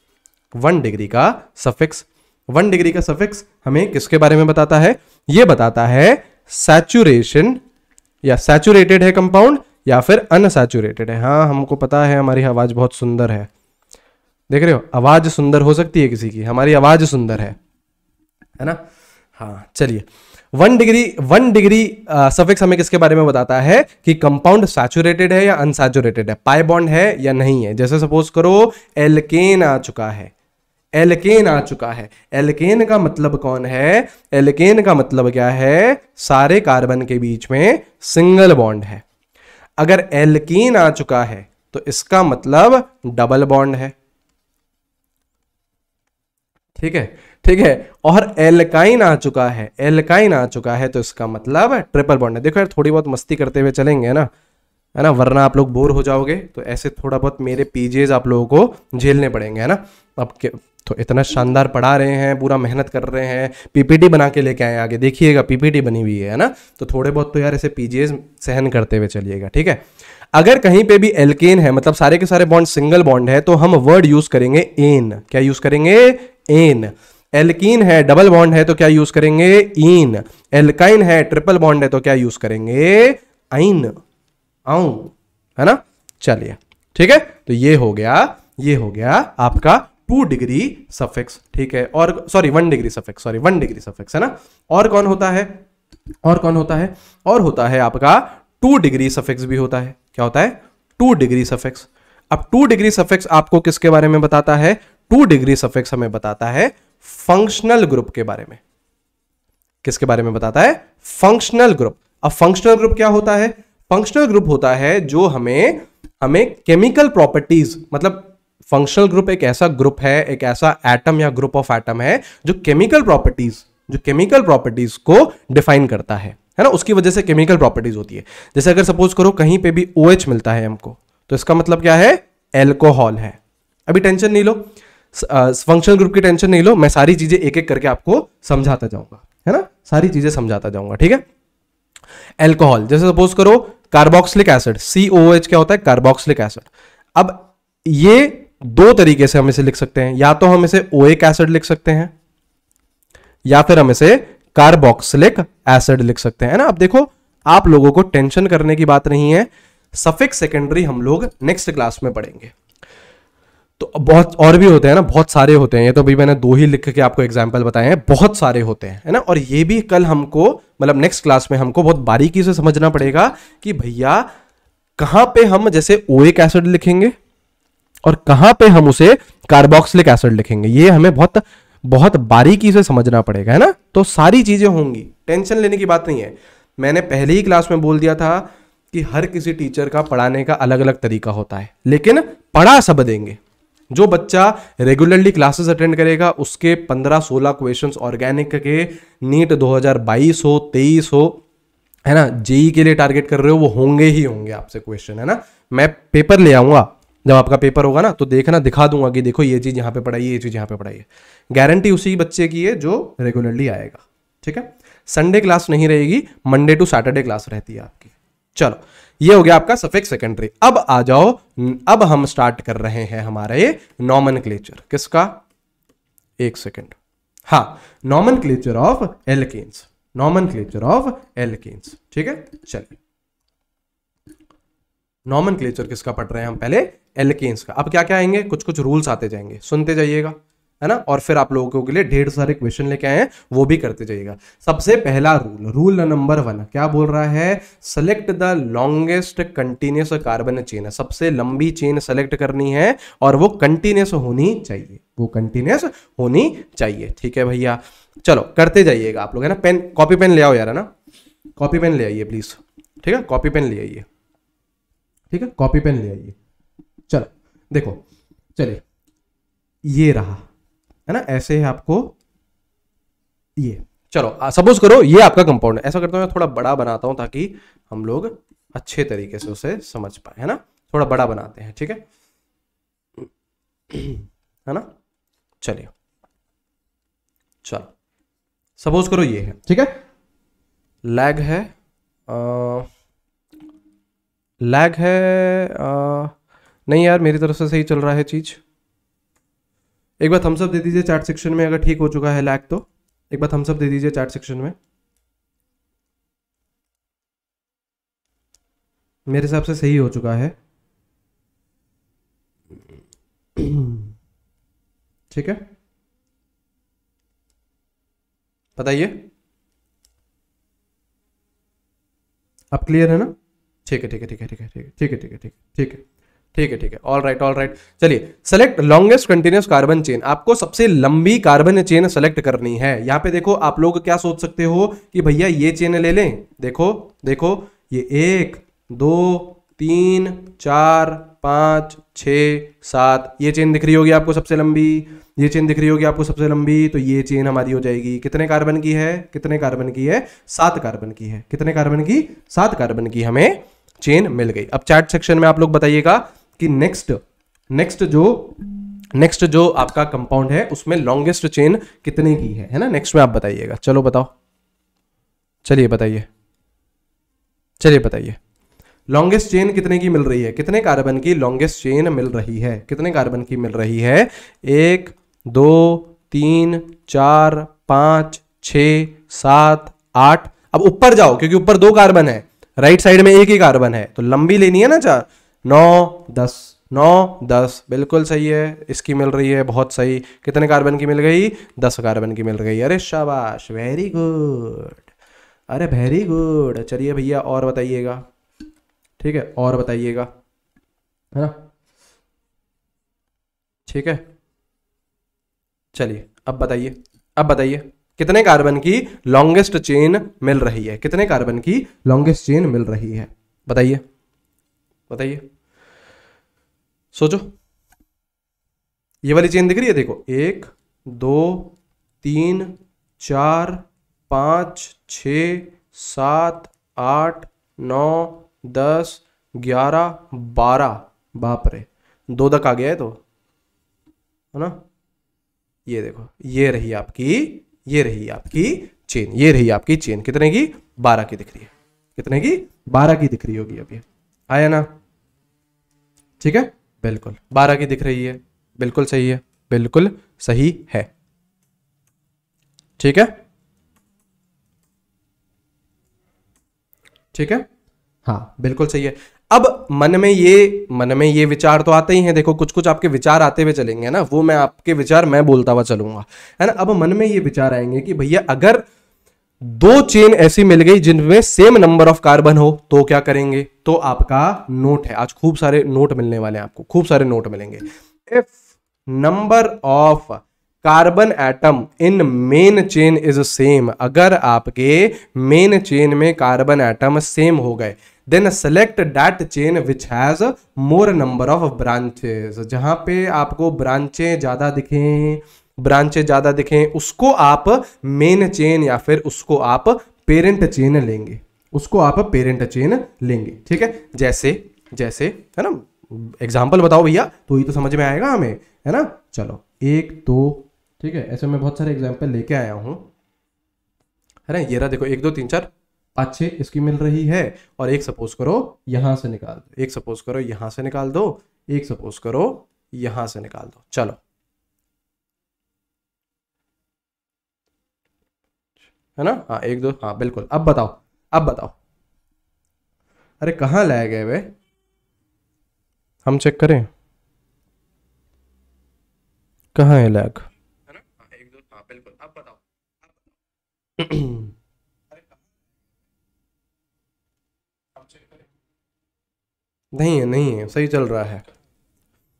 A: वन डिग्री का सफिक्स वन डिग्री का सफिक्स हमें किसके बारे में बताता है? यह बताता है सैचुरेशन या सैचुरेटेड है कंपाउंड या फिर अनसैचुरेटेड है। हाँ हमको पता है, हमारी आवाज़ बहुत सुंदर है। देख रहे हो? आवाज़ सुंदर हो सकती है किसी की। हमारी आवाज़ सुंदर है। है ना? हाँ चलिए। One degree one degree suffix हमें किसके बारे में बताता है? कि कंपाउंड सैचुरेटेड है या अनसैचुरेटेड है? पाई बॉन्ड है या नहीं है? जैसे सपोज़ करो एलकेन आ चुका है। एलकेन आ चुका है। एलकेन का मतलब कौन है? एलकेन का मतलब क्या है? सारे कार्बन के बीच में सिंगल बॉन्ड है। अगर एल्कीन आ चुका है तो इसका मतलब डबल बॉन्ड है। ठीक है? ठीक है? और एल्काइन आ चुका है, एल्काइन आ चुका है तो इसका मतलब ट्रिपल बॉन्ड है। देखो यार, थोड़ी बहुत मस्ती करते हुए चलेंगे ना? है ना? वरना आप लोग बोर हो जाओगे तो ऐसे थोड़ा बहुत मेरे पीजेज आप लोगों को झेलने पड़ेंगे, है ना? अब तो इतना शानदार पढ़ा रहे हैं, पूरा मेहनत कर रहे हैं पीपीटी बना के लेके आए आगे। देखिएगा पीपीटी बनी हुई है ना? तो थोड़े बहुत तो यार ऐसे पीजीएस सहन करते हुए चलिएगा, ठीक है? अगर कहीं पे भी एल्केन है मतलब सारे के सारे बॉन्ड सिंगल बॉन्ड है तो हम वर्ड यूज़ करेंगे एन क्या यूज़ करेंगे? एन एल्कीन है डबल बॉन्ड है तो क्या यूज़ करेंगे? इन एल्काइन है ट्रिपल बॉन्ड है तो क्या यूज़ करेंगे? आइन। आउ है ना? चलिए, ठीक है? तो ये हो गया, ये हो गया आपका टू डिग्री सफिक्स, ठीक है? और sorry one degree suffix sorry one degree suffix, है ना? और कौन होता है? और कौन होता है? और होता है आपका टू डिग्री सफिक्स भी होता है। क्या होता है? Two degree suffix. अब टू डिग्री सफिक्स आपको किसके बारे में बताता है? टू डिग्री सफिक्स हमें बताता है फंक्शनल ग्रुप के बारे में। किसके बारे में बताता है? Functional group. अब फंक्शनल ग्रुप क्या होता है? फंक्शनल ग्रुप होता है जो हमें हमें केमिकल प्रॉपर्टीज़ मतलब फंक्शनल ग्रुप एक ऐसा ग्रुप है, एक ऐसा एटम या ग्रुप ऑफ़ एटम है, जो केमिकल प्रॉपर्टीज़ जो केमिकल प्रॉपर्टीज़ को डिफाइन करता है। है ना? उसकी वजह से केमिकल प्रॉपर्टीज़ होती है। जैसे अगर सपोज़ करो कहीं पे भी ओ OH मिलता है हमको तो इसका मतलब क्या है? एल्कोहल है। अभी टेंशन नहीं लो। फंक्शनल ग्रुप की टेंशन नहीं लो। मैं सारी चीज़ें एक एक करके आपको समझाता जाऊँगा। है ना? सारी चीज़ें समझाता जाऊँगा, ठीक है? एल्कोहल जैसे सपोज़ करो कार्बोक्सिलिक एसिड सीओएच क्या होता है? कार्बोक्सिलिक एसिड अब ये दो तरीके से हम इसे लिख सकते हैं। या तो हम इसे ओएक एसिड लिख सकते हैं, या फिर हम इसे कार्बोक्सिलिक एसिड लिख सकते हैं। ना? अब देखो, आप लोगों को टेंशन करने की बात नहीं है। सफिक्स सेकेंडरी हम लोग नेक्स्ट क्लास में पढ़ेंगे। तो बहुत और भी होते हैं ना, बहुत सारे होते हैं। ये तो अभी मैंने दो ही लिख के आपको एग्ज़ाम्पल बताए हैं। बहुत सारे होते हैं, है ना? और ये भी कल हमको मतलब नेक्स्ट क्लास में हमको बहुत बारीकी से समझना पड़ेगा कि भैया, कहाँ पे हम जैसे ओएक एसिड लिखेंगे? और कहाँ पे हम उसे कार्बोक्सिलिक एसिड लिखेंगे? ये हमें बहुत बहुत बारीकी से समझना पड़ेगा, है ना? तो सारी चीज़ें होंगी। टेंशन लेने की बात नहीं है। मैंने पहले ही क्लास में बोल दिया था कि हर किसी टीचर का पढ़ाने का अलग अलग तरीका होता है। लेकिन पढ़ा सब देंगे। जो बच्चा रेगुलरली क्लासेस अटेंड करेगा, उसके 15-16 क्वेश्चंस ऑर्गेनिक के नीट 2022 हो 23 हो, है ना? जेई के लिए टारगेट कर रहे हो, वो होंगे ही होंगे आपसे क्वेश्चन है ना? मैं पेपर ले आऊँगा। जब आपका पेपर होगा ना तो देखना, दिखा दूँगा कि देखो ये चीज़ यहाँ पे पढ़ाई ये चीज़ यहाँ पे पढ़ाई है। गारंटी उसी बच्चे की है जो रेगुलरली आएगा, ठीक है? संडे क्लास नहीं रहेगी मंडे टू सैटरडे क्लास रहती है आपकी। चलो, ये हो गया आपका सफिक्स सेकेंडरी अब आ जाओ अब हम स्टार्ट कर रहे हैं हमारे नॉमन क्लेचर किसका? एक सेकेंड हाँ nomen of alkanes nomen of alkanes ठीक है? चलिए। नॉमन किसका पढ़ रहे हैं हम पहले? एल्केन्स का। अब क्या क्या आएँगे? कुछ कुछ रूल्स आते जाएँगे। सुनते जाइएगा, है ना? और फिर आप लोगों के लिए ढेर सारे क्वेश्चन लेके आए हैं, वो भी करते जाइएगा। सबसे पहला रूल रूल नंबर वन क्या बोल रहा है? Select the longest continuous carbon chain है सबसे लंबी चेन सेलेक्ट करनी है और वो कंटिन्यूस होनी चाहिए। वो कंटिन्यूस होनी चाहिए, ठीक है भैया? चलो, करते जाइएगा आप लोग, है ना? पेन कॉपी पेन ले आओ यार, है ना? कॉपी पेन ले आइए प्लीज़ ठीक है? कॉपी पेन ले आइए। ठीक है? कॉपी पेन ले आइए। चलो, देखो, चलिए। ये रहा, है ना? ऐसे है आपको ये। चलो सपोज़ करो ये आपका कंपाउंड है। ऐसा करता हूँ, मैं थोड़ा बड़ा बनाता हूँ ताकि हम लोग अच्छे तरीके से उसे समझ पाए, है ना? थोड़ा बड़ा बनाते हैं, ठीक है? है ना? चलिए। चलो। सपोज़ करो ये है, ठीक है? लैग है लैग है आ, नहीं यार मेरी तरफ़ से सही चल रहा है चीज़। एक बार थम्सअप दे दीजिए चैट सेक्शन में अगर ठीक हो चुका है लैग तो। एक बार थम्सअप दे दीजिए चैट सेक्शन में। मेरे हिसाब से सही हो चुका है। ठीक है? बताइए। अब क्लियर है ना? ठीक है ठीक है ठीक है ठीक है ठीक है ठीक है ठीक है ठीक है ठीक है ठीक है है ऑल राइट ऑल राइट चलिए select longest continuous carbon chain आपको सबसे लंबी कार्बन चेन सेलेक्ट करनी है यहाँ पे देखो आप लोग क्या सोच सकते हो कि भैया ये चेन ले लें देखो देखो ये एक दो तीन चार पाँच छ सात ये चेन दिख रही होगी आपको सबसे लंबी ये चेन दिख रही होगी आपको सबसे लंबी तो ये चेन हमारी हो जाएगी कितने कार्बन की है कितने कार्बन की है सात कार्बन की है कितने कार्बन की सात कार्बन की हमें चेन मिल गई। अब चैट सेक्शन में आप लोग बताइएगा कि नेक्स्ट नेक्स्ट जो नेक्स्ट जो आपका कंपाउंड है, उसमें लॉन्गेस्ट चेन कितने की है? है ना? नेक्स्ट में आप बताइएगा। चलो बताओ। चलिए बताइए। चलिए बताइए। लॉन्गेस्ट चेन कितने की मिल रही है? कितने कार्बन की लॉन्गेस्ट चेन मिल रही है? कितने कार्बन की मिल रही है? एक, दो, तीन, चार, पाँच, छ, सात, आठ। अब ऊपर जाओ, क्योंकि ऊपर दो कार्बन है। राइट साइड में एक ही कार्बन है तो लंबी लेनी है ना चार? नौ, दस। नौ, दस। बिल्कुल सही है, इसकी मिल रही है, बहुत सही। कितने कार्बन की मिल गई? दस कार्बन की मिल गई। अरे शाबाश वेरी गुड अरे वेरी गुड चलिए भैया, और बताइएगा। ठीक है, और बताइएगा। है ना? ठीक है? चलिए, अब बताइए अब बताइए। कितने कार्बन की लॉन्गेस्ट चेन मिल रही है? कितने कार्बन की लॉन्गेस्ट चेन मिल रही है? बताइए। बताइए। सोचो। ये वाली चेन दिख रही है? देखो, एक, दो, तीन, चार, पाँच छ सात, आठ, नौ, दस, ग्यारह, बारह। बाप रे। दो तक आ गया है तो। है ना? ये देखो, ये रही आपकी ये रही आपकी चेन ये रही आपकी चेन। कितने की? बारह की दिख रही है। कितने की? बारह की दिख रही होगी अभी। आया ना? ठीक है? बिल्कुल। बारह की दिख रही है। बिल्कुल सही है। बिल्कुल सही है। ठीक है? ठीक है? हाँ। बिल्कुल सही है। अब मन में ये, मन में ये विचार तो आते ही हैं। देखो कुछ कुछ आपके विचार आते हुए चलेंगे ना? वो मैं आपके विचार, मैं बोलता हुआ चलूँगा, है ना? अब मन में ये विचार आएँगे कि भैया, अगर दो चेन ऐसी मिल गई जिनमें सेम नंबर ऑफ़ कार्बन हो तो क्या करेंगे? तो आपका नोट है। आज खूब सारे नोट मिलने वाले हैं आपको, खूब सारे नोट मिलेंगे। If number of carbon atom in main chain is same अगर आपके मेन चेन में कार्बन एटम सेम हो गए then select that chain which has more number of branches जहाँ पे आपको ब्रांचें ज़्यादा दिखें ब्रांचें ज़्यादा दिखें, उसको आप मेन चेन या फिर उसको आप पेरेंट चेन लेंगे। उसको आप पेरेंट चेन लेंगे, ठीक है? जैसे जैसे, है ना? एग्ज़ाम्पल बताओ भैया तो ये तो समझ में आएगा हमें, है ना? चलो, एक, दो, ठीक है? ऐसे मैं बहुत सारे एग्ज़ाम्पल लेके आया हूँ। है ना? ये रहा देखो, एक, दो, तीन, चार पाँच छः इसकी मिल रही है। और एक सपोज़ करो यहाँ से निकाल दो। एक सपोज़ करो यहाँ से निकाल दो। एक सपोज़ करो यहाँ से निकाल दो। चलो। है ना? हाँ एक दो हाँ बिल्कुल। अब बताओ अब बताओ। अरे कहाँ लाए गए वे? हम चेक करें। कहाँ है लैग? है ना? हाँ एक दो हाँ बिल्कुल। अब बताओ। अब बताओ। नहीं है नहीं है, सही चल रहा है।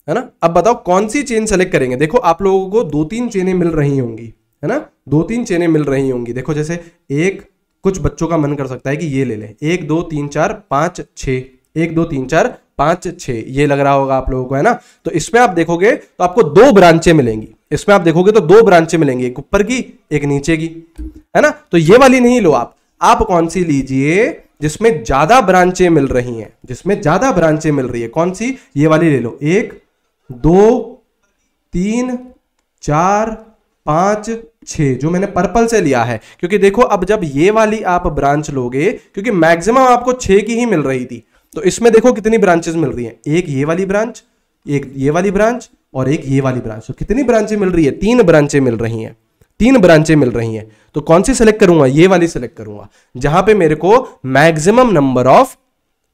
A: है ना? अब बताओ कौन सी चेन सेलेक्ट करेंगे? देखो, आप लोगों को दो तीन चेनें मिल रही होंगी, है ना? दो तीन चेनें मिल रही होंगी। देखो, जैसे एक, कुछ बच्चों का मन कर सकता है कि ये ले ले। एक, दो, तीन, चार, पाँच छ एक, दो, तीन, चार, पाँच छ ये लग रहा होगा आप लोगों को, है ना? तो इसमें आप देखोगे तो आपको दो ब्रांचें मिलेंगी। इसमें आप देखोगे तो दो ब्रांचें मिलेंगी, एक ऊपर की, एक नीचे की। है ना? तो ये वाली नहीं लो आप। आप कौन सी लीजिए? जिसमें ज़्यादा ब्रांचें मिल रही हैं, जिसमें ज़्यादा ब्रांचें मिल रही है, कौन सी? ये वाली ले लो। एक, दो, तीन, चार, पाँच छ जो मैंने पर्पल से लिया है। क्योंकि देखो, अब जब ये वाली आप ब्रांच लोगे, क्योंकि मैक्सिमम आपको छह की ही मिल रही थी तो इसमें देखो कितनी ब्रांचेस मिल रही हैं। एक ये वाली ब्रांच, एक ये वाली ब्रांच और एक ये वाली ब्रांच। तो कितनी ब्रांचें मिल रही है? तीन ब्रांचें मिल रही हैं। तीन ब्रांचें मिल रही हैं। तो कौन सी सेलेक्ट करूँगा? ये वाली सेलेक्ट करूँगा। जहाँ पे मेरे को maximum number of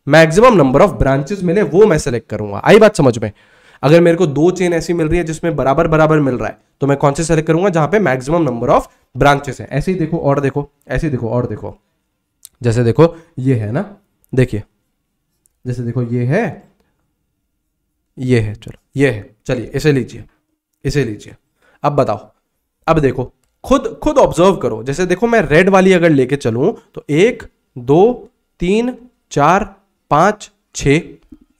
A: maximum number of branches मिले, वो मैं सेलेक्ट करूँगा। आई बात समझ में? अगर मेरे को दो चेन ऐसी मिल रही है जिसमें बराबर बराबर मिल रहा है तो मैं कौन से सेलेक्ट करूँगा? जहाँ पे मैक्सिमम नंबर ऑफ़ ब्रांचेस है। ऐसे ही देखो, और देखो, ऐसे ही देखो, और देखो। जैसे देखो, ये है ना? देखिए। जैसे देखो, ये है ये है, चलो, ये है। चलिए, इसे लीजिए इसे लीजिए। अब बताओ अब देखो, खुद खुद ऑब्ज़र्व करो। जैसे देखो, मैं रेड वाली अगर लेके चलूँ तो एक, दो, तीन, चार, पाँच छ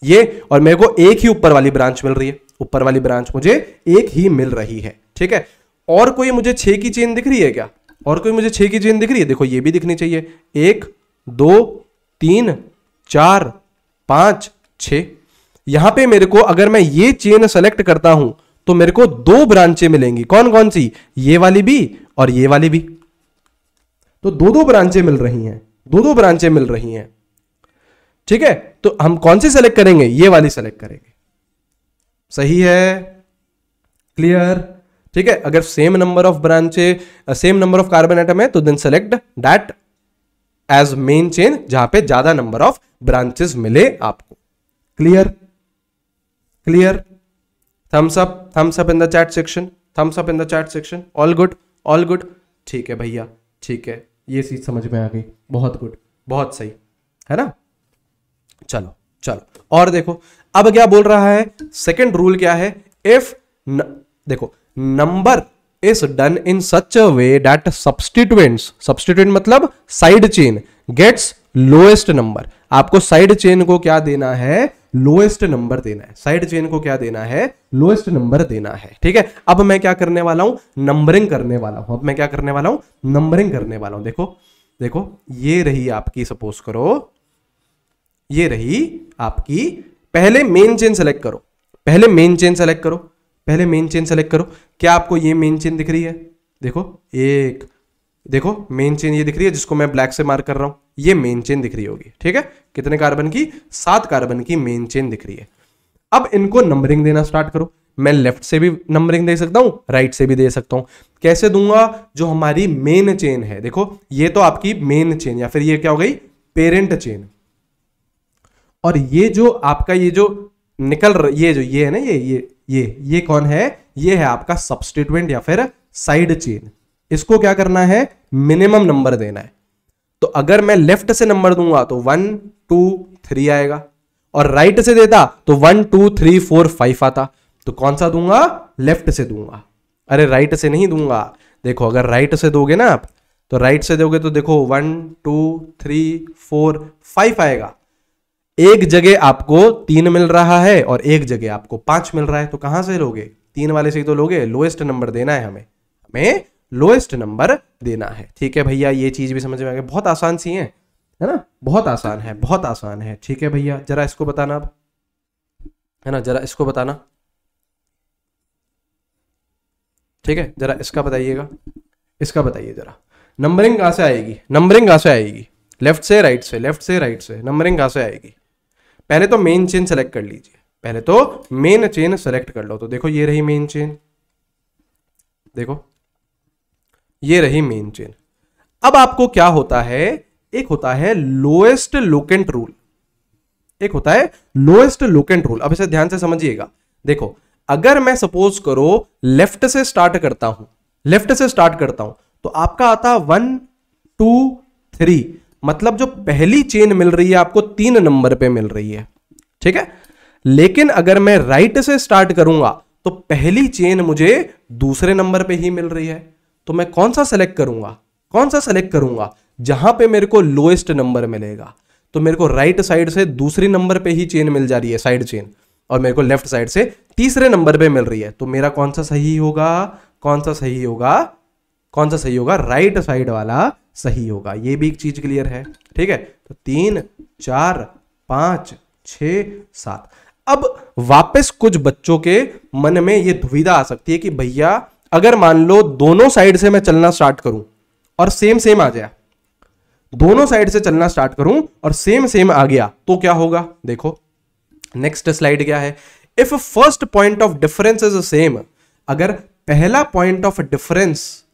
A: ये, और मेरे को एक ही ऊपर वाली ब्रांच मिल रही है। ऊपर वाली ब्रांच मुझे एक ही मिल रही है, ठीक है? और कोई मुझे छह की चेन दिख रही है क्या? और कोई मुझे छह की चेन दिख रही है? देखो, ये भी दिखनी चाहिए। एक, दो, तीन, चार, पाँच छ यहाँ पे मेरे को अगर मैं ये चेन सेलेक्ट करता हूँ तो मेरे को दो ब्रांचें मिलेंगी। कौन कौन सी? ये वाली भी और ये वाली भी। तो दो दो ब्रांचें मिल रही हैं। दो दो ब्रांचें मिल रही हैं। ठीक है? तो हम कौन सी सेलेक्ट करेंगे? ये वाली सेलेक्ट करेंगे। सही है? क्लियर ठीक है? अगर same number of branche same number of carbon atom है तो then select that as main chain जहाँ पे ज़्यादा नंबर ऑफ़ ब्रांचेस मिले आपको। Clear clear thumbs up thumbs up in the chat section thumbs up in the chat section all good all good ठीक है भैया ठीक है। ये चीज़ समझ में आ गई। बहुत गुड बहुत सही। है ना? चलो चलो। और देखो अब क्या बोल रहा है? सेकंड रूल क्या है? इफ़ न, देखो number is done in such a way that substituents substituent मतलब side chain gets lowest number आपको साइड चेन को क्या देना है? लोएस्ट नंबर देना है। साइड चेन को क्या देना है? लोएस्ट नंबर देना है। ठीक है? अब मैं क्या करने वाला हूँ? नंबरिंग करने वाला हूँ। अब मैं क्या करने वाला हूँ? नंबरिंग करने वाला हूँ। देखो देखो, ये रही आपकी सपोज़ करो, ये रही आपकी, पहले मेन चेन सेलेक्ट करो। पहले मेन चेन सेलेक्ट करो। पहले मेन चेन सेलेक्ट करो। क्या आपको ये मेन चेन दिख रही है? देखो, एक, देखो मेन चेन ये दिख रही है जिसको मैं ब्लैक से मार्क कर रहा हूँ। ये मेन चेन दिख रही होगी, ठीक है? कितने कार्बन की? सात कार्बन की मेन चेन दिख रही है। अब इनको नंबरिंग देना स्टार्ट करो। मैं लेफ़्ट से भी नंबरिंग दे सकता हूँ राइट से भी दे सकता हूँ। कैसे दूँगा? जो हमारी मेन चेन है, देखो, ये तो आपकी मेन चेन या फिर ये क्या हो गई? पेरेंट चेन और ये जो आपका ये जो निकल ये जो, ये है ना, ये ये ये ये कौन है? ये है आपका सब्सटीट्यूएंट या फिर साइड चेन इसको क्या करना है? मिनिमम नंबर देना है। तो अगर मैं लेफ़्ट से नंबर दूँगा तो वन टू थ्री आएगा। और राइट से देता तो one two three four five आता। तो कौन सा दूँगा? लेफ़्ट से दूँगा। अरे राइट से नहीं दूँगा। देखो, अगर राइट से दोगे ना आप तो राइट से दोगे तो देखो one two three four five आएगा। एक जगह आपको तीन मिल रहा है और एक जगह आपको पाँच मिल रहा है। तो कहाँ से लोगे? तीन वाले से ही तो लोगे। लोएस्ट नंबर देना है हमें। हमें लोएस्ट नंबर देना है। ठीक है भैया, ये चीज़ भी समझ में आ बहुत आसान सी है है ना? बहुत आसान है, बहुत आसान है। ठीक है भैया, जरा इसको बताना अब। है ना, जरा इसको बताना। ठीक है, जरा इसका बताइएगा। इसका बताइए जरा। नंबरिंग कहाँ से आएगी? नंबरिंग कहाँ से आएगी? लेफ़्ट से राइट से लेफ़्ट से राइट से। नंबरिंग कहाँ से आएगी? पहले तो मेन चेन सेलेक्ट कर लीजिए। पहले तो मेन चेन सेलेक्ट कर लो। तो देखो, ये रही मेन चेन देखो। ये रही मेन चेन अब आपको क्या होता है? एक होता है लोएस्ट लोकेंट रूल एक होता है लोएस्ट लोकेंट रूल अब इसे ध्यान से समझिएगा। देखो, अगर मैं सपोज़ करो लेफ़्ट से स्टार्ट करता हूँ लेफ़्ट से स्टार्ट करता हूँ तो आपका आता वन टू थ्री मतलब जो पहली चेन मिल रही है, आपको तीन नंबर पे मिल रही है। ठीक है? लेकिन अगर मैं राइट से स्टार्ट करूँगा तो पहली चेन मुझे दूसरे नंबर पे ही मिल रही है। तो मैं कौन सा सेलेक्ट करूँगा? कौन सा सेलेक्ट करूँगा? जहाँ पे मेरे को लोएस्ट नंबर मिलेगा। तो मेरे को राइट right साइड से दूसरे नंबर पे ही चेन मिल जा रही है साइड चेन और मेरे को लेफ़्ट साइड से तीसरे नंबर पे मिल रही है। तो मेरा कौन सा सही होगा? कौन सा सही होगा? कौन सा सही होगा? राइट right साइड वाला सही होगा। ये भी एक चीज़ क्लियर है। ठीक है? तो तीन, चार, पाँच छ सात। अब वापस कुछ बच्चों के मन में ये दुविधा आ सकती है कि भैया अगर मान लो दोनों साइड से मैं चलना स्टार्ट करूँ और सेम सेम आ गया, दोनों साइड से चलना स्टार्ट करूँ और सेम सेम आ गया तो क्या होगा? देखो नेक्स्ट स्लाइड क्या है? If first point of difference is same अगर पहला पॉइंट ऑफ़ डिफरेंस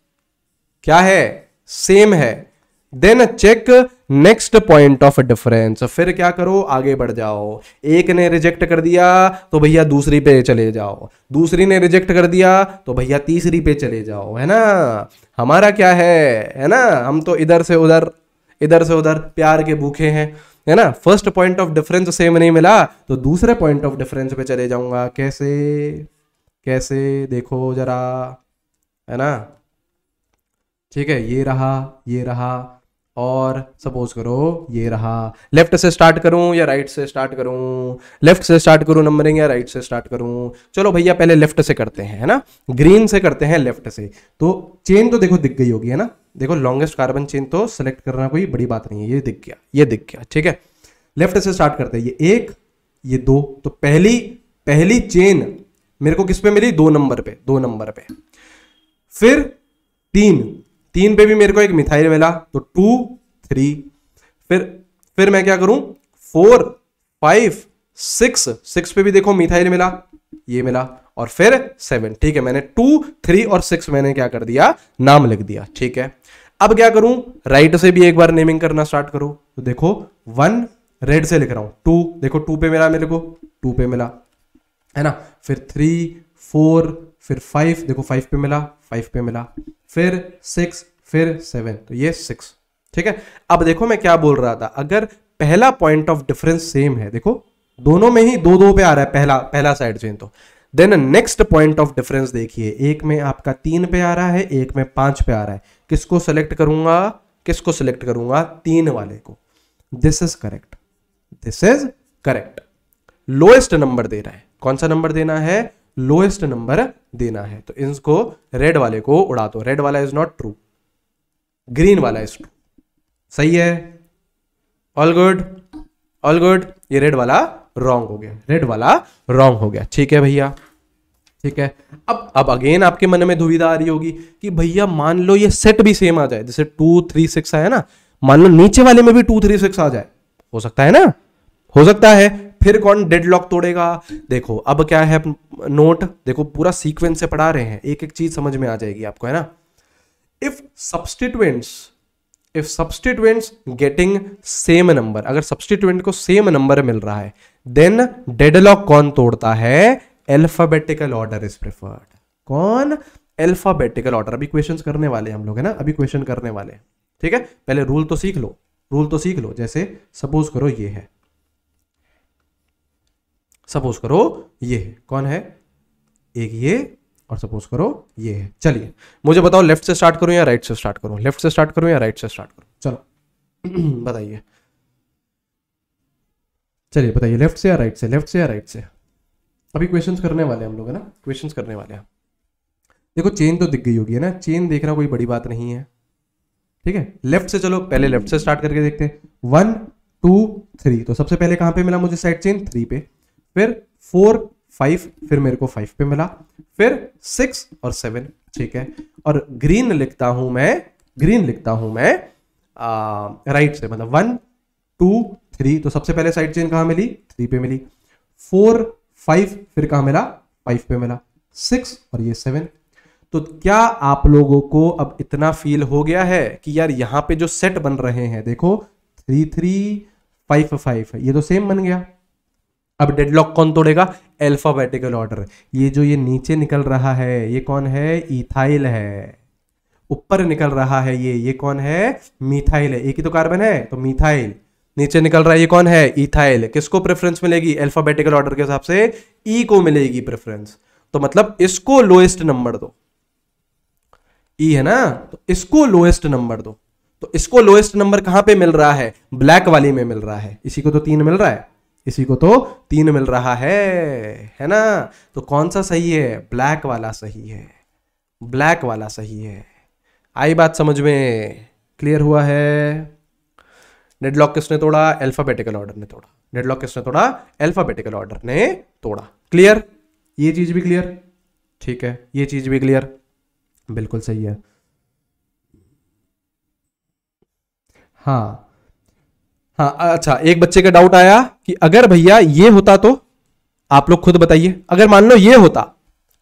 A: क्या है? सेम है। Then check next point of difference फिर क्या करो? आगे बढ़ जाओ। एक ने रिजेक्ट कर दिया तो भैया दूसरी पे चले जाओ। दूसरी ने रिजेक्ट कर दिया तो भैया तीसरी पे चले जाओ। है ना? हमारा क्या है? है ना? हम तो इधर से उधर, इधर से उधर प्यार के भूखे हैं। है ना? First point of difference same नहीं मिला तो दूसरे पॉइंट ऑफ़ डिफरेंस पे चले जाऊँगा। कैसे? कैसे? देखो जरा। है ना? ठीक है, ये रहा ये रहा। और सपोज़ करो, ये रहा। लेफ़्ट से स्टार्ट करूँ या राइट से स्टार्ट करूँ? लेफ़्ट से स्टार्ट करूँ नंबरिंग या राइट से स्टार्ट करूँ? चलो भैया, पहले लेफ़्ट से करते हैं, है ना? ग्रीन से करते हैं लेफ़्ट से। तो चेन तो देखो दिख गई होगी, है ना? देखो लॉन्गेस्ट कार्बन चेन तो सेलेक्ट करना कोई बड़ी बात नहीं है, ये दिख गया, ये दिख गया, ठीक है? लेफ़्ट से स्टार्ट करते हैं, ये एक, ये दो। तो पहली पहली चेन मेरे को किस पे मिली? दो नंबर पे, दो नंबर पे। फिर तीन तीन पे भी मेरे को एक मिथाइल मिला तो टू थ्री फिर फिर मैं क्या करूँ? फोर फाइव सिक्स सिक्स पे भी देखो मिथाइल मिला, ये मिला, और फिर सेवन ठीक है, मैंने टू थ्री और सिक्स मैंने क्या कर दिया? नाम लिख दिया, ठीक है। अब क्या करूँ? राइट से भी एक बार नेमिंग करना स्टार्ट करो। तो देखो वन रेड से लिख रहा हूँ टू देखो टू पे मिला मेरे को टू पे मिला, है ना? फिर थ्री फोर फिर फाइव देखो फाइव पे मिला फाइव पे मिला, फिर सिक्स फिर सेवन तो ये सिक्स ठीक है? अब देखो मैं क्या बोल रहा था, अगर पहला पॉइंट ऑफ़ डिफरेंस सेम है, देखो, दोनों में ही दो दो पे आ रहा है, पहला पहला साइड चेन तो। Then next point of difference देखिए, एक में आपका तीन पे आ रहा है, एक में पाँच पे आ रहा है। किसको सेलेक्ट करूँगा? किसको सिलेक्ट करूँगा? तीन वाले को। This is correct this is correct lowest number दे रहा है। कौन सा नंबर देना है? लोएस्ट नंबर देना है। तो इसको रेड वाले को उड़ा दो रेड वाला इज़ नॉट ट्रू ग्रीन वाला इज़ ट्रू सही है? ऑल गुड ऑल गुड ये रेड वाला रॉन्ग हो गया। रेड वाला रॉन्ग हो गया। ठीक है भैया? ठीक है? अब अब अगेन आपके मन में दुविधा आ रही होगी कि भैया मान लो ये सेट भी सेम आ जाए। जैसे टू थ्री सिक्स आया ना, मान लो नीचे वाले में भी टू थ्री सिक्स आ जाए। हो सकता है ना? हो सकता है। फिर कौन डेडलॉक तोड़ेगा? देखो, अब क्या है नोट देखो, पूरा सीक्वेंस से पढ़ा रहे हैं। एक एक चीज़ समझ में आ जाएगी आपको, है ना? If substituents if substituents getting same number अगर सब्सटीट्यूएंट को सेम नंबर मिल रहा है देन डेडलॉक कौन तोड़ता है? एल्फाबेटिकल ऑर्डर इज़ प्रेफर्ड कौन? एल्फाबेटिकल ऑर्डर अभी क्वेश्चंस करने वाले हम लोग, है ना? अभी क्वेश्चन करने वाले ठीक है? पहले रूल तो सीख लो। रूल तो सीख लो। जैसे सपोज़ करो ये है। सपोज़ करो ये है। कौन है? एक ये और सपोज़ करो ये है। चलिए, मुझे बताओ लेफ़्ट से स्टार्ट करूँ या राइट से स्टार्ट करूँ? लेफ़्ट से स्टार्ट करूँ या राइट से स्टार्ट करूँ? चलो, बताइए। चलिए, बताइए लेफ़्ट से या राइट से? लेफ़्ट से या राइट से? अभी क्वेश्चन करने वाले हम लोग, है ना? क्वेश्चन करने वाले हैं। देखो चेन तो दिख गई होगी, है ना? चेन देखना कोई बड़ी बात नहीं है। ठीक है? लेफ़्ट से चलो, पहले लेफ़्ट से स्टार्ट करके देखते हैं। वन टू थ्री तो सबसे पहले कहाँ पे मिला मुझे साइड चेन थ्री पे। फिर फोर, फाइव, फिर मेरे को फाइव पे मिला। फिर सिक्स और सेवन, ठीक है? और ग्रीन लिखता हूँ मैं, ग्रीन लिखता हूँ मैं राइट से मतलब वन टू थ्री तो सबसे पहले साइड चेन कहाँ मिली? थ्री पे मिली। फोर फाइव फिर कहाँ मिला? फाइव पे मिला। सिक्स और ये सेवन तो क्या आप लोगों को अब इतना फील हो गया है कि यार यहाँ पे जो सेट बन रहे हैं, देखो थ्री थ्री फाइव फाइव ये तो सेम बन गया। अब डेडलॉक कौन तोड़ेगा? अल्फाबेटिकल ऑर्डर ये जो ये नीचे निकल रहा है, ये कौन है? इथाइल है। ऊपर निकल रहा है ये ये कौन है? मिथाइल है। एक ही तो कार्बन है तो मिथाइल नीचे निकल रहा है, ये कौन है? इथाइल किसको प्रेफरेंस मिलेगी? अल्फाबेटिकल ऑर्डर के हिसाब से ई e को मिलेगी प्रेफरेंस तो मतलब इसको लोएस्ट नंबर दो। ई e है ना? तो इसको लोएस्ट नंबर दो। तो इसको लोएस्ट नंबर कहाँ पे मिल रहा है? ब्लैक वाली में मिल रहा है। इसी को तो तीन मिल रहा है। इसी को तो तीन मिल रहा है है ना? तो कौन सा सही है? ब्लैक वाला सही है। ब्लैक वाला सही है। आई बात समझ में? क्लियर हुआ है? डेडलॉक किसने तोड़ा? अल्फाबेटिकल ऑर्डर ने तोड़ा। डेडलॉक किसने तोड़ा? अल्फाबेटिकल ऑर्डर ने तोड़ा। क्लियर ये चीज़ भी क्लियर ठीक है, ये चीज़ भी क्लियर बिल्कुल सही है। हाँ हाँ अच्छा एक बच्चे का डाउट आया कि अगर भैया ये होता तो आप लोग खुद बताइए। अगर मान लो ये होता,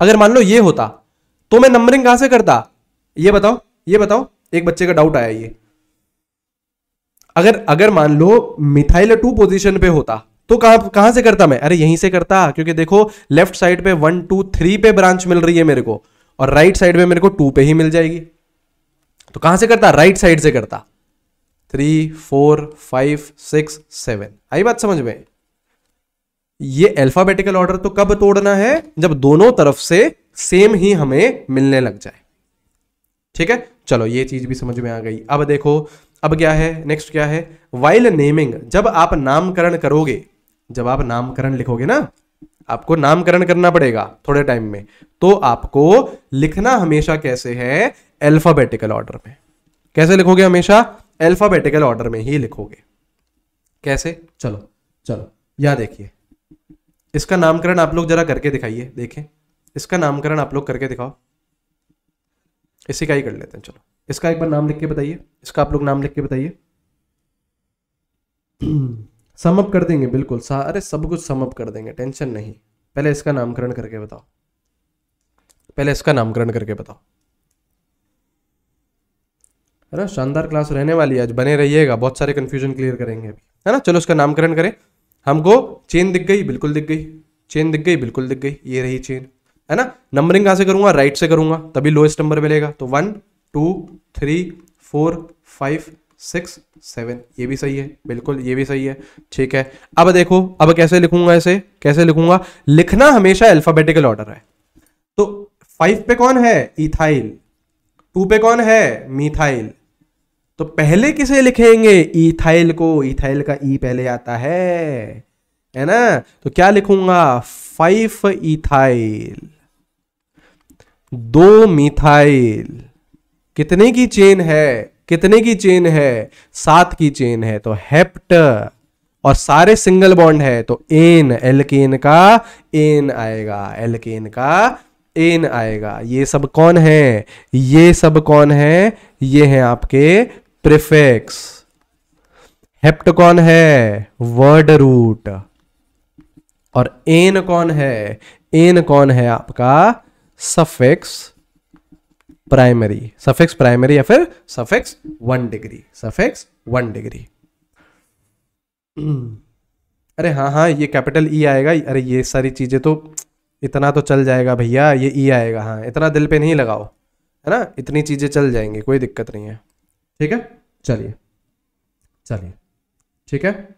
A: अगर मान लो ये होता तो मैं नंबरिंग कहाँ से करता? ये बताओ ये बताओ, एक बच्चे का डाउट आया ये। अगर अगर मान लो मिथाइल टू पोजीशन पे होता तो कहाँ कहाँ से करता मैं? अरे यहीं से करता, क्योंकि देखो लेफ़्ट साइड पे वन टू थ्री पे ब्रांच मिल रही है मेरे को, और राइट साइड पे मेरे को टू पे ही मिल जाएगी। तो कहाँ से करता? राइट साइड से करता। Three four five six seven आई बात समझ में? ये अल्फाबेटिकल ऑर्डर तो कब तोड़ना है? जब दोनों तरफ़ से सेम ही हमें मिलने लग जाए। ठीक है? चलो, ये चीज़ भी समझ में आ गई। अब देखो, अब क्या है? नेक्स्ट क्या है? वाइल नेमिंग जब आप नामकरण करोगे, जब आप नामकरण लिखोगे ना, आपको नामकरण करना पड़ेगा थोड़े टाइम में। तो आपको लिखना हमेशा कैसे है? अल्फाबेटिकल ऑर्डर में। कैसे लिखोगे हमेशा? अल्फाबेटिकल ऑर्डर में ही लिखोगे। कैसे? चलो चलो या देखिए। इसका नामकरण आप लोग जरा करके दिखाइए, देखें। इसका नामकरण आप लोग करके दिखाओ। इसी का ही कर लेते हैं, चलो। इसका एक बार नाम लिख के बताइए। इसका आप लोग नाम लिख के बताइए। समअप कर देंगे, बिल्कुल। अरे, सब कुछ समअप कर देंगे, टेंशन नहीं। पहले इसका नामकरण करके बताओ। पहले इसका नामकरण करके बताओ। है ना? शानदार क्लास रहने वाली है। आज बने रहिएगा। बहुत सारे कंफ्यूजन क्लियर करेंगे अभी। है ना? चलो उसका नामकरण करें। हमको चेन दिख गई, बिल्कुल दिख गई। चेन दिख गई, बिल्कुल दिख गई। ये रही चेन है ना? नंबरिंग कहाँ से करूँगा? राइट से करूँगा। तभी लोएस्ट नंबर मिलेगा। तो one two three four five six seven ये भी सही है। बिल्कुल, ये भी सही है। ठीक है। अब देखो, अब कैसे लिखूँगा इसे? कैसे लिखूँगा? लिखना हमेशा अल्फाबेटिकल ऑर्डर है। तो फाइव पे कौन है? इथाइल टू पे कौन है? मिथाइल। तो पहले किसे लिखेंगे? इथाइल को। इथाइल का ई पहले आता है। है ना? तो क्या लिखूँगा? फाइव इथाइल दो मिथाइल। कितने की चेन है? कितने की चेन है? सात की चेन है। तो हेप्ट। और सारे सिंगल बॉन्ड है। तो एन, एलकेन का, एन आएगा। एलकेन का एन आएगा। ये सब कौन है? ये सब कौन है? ये है आपके प्रिफिक्स। हेप्ट कौन है? Word root. और एन कौन है? एन कौन है आपका? Suffix primary. सफिक्स प्राइमरी या फिर suffix one degree. Suffix one degree. अरे हाँ हाँ ये कैपिटल ई e आएगा। अरे ये सारी चीज़ें तो इतना तो चल जाएगा भैया, ये ई आएगा हाँ इतना दिल पे नहीं लगाओ, है ना? इतनी चीज़ें चल जाएँगी, कोई दिक्कत नहीं है। ठीक है? चलिए चलिए। ठीक है?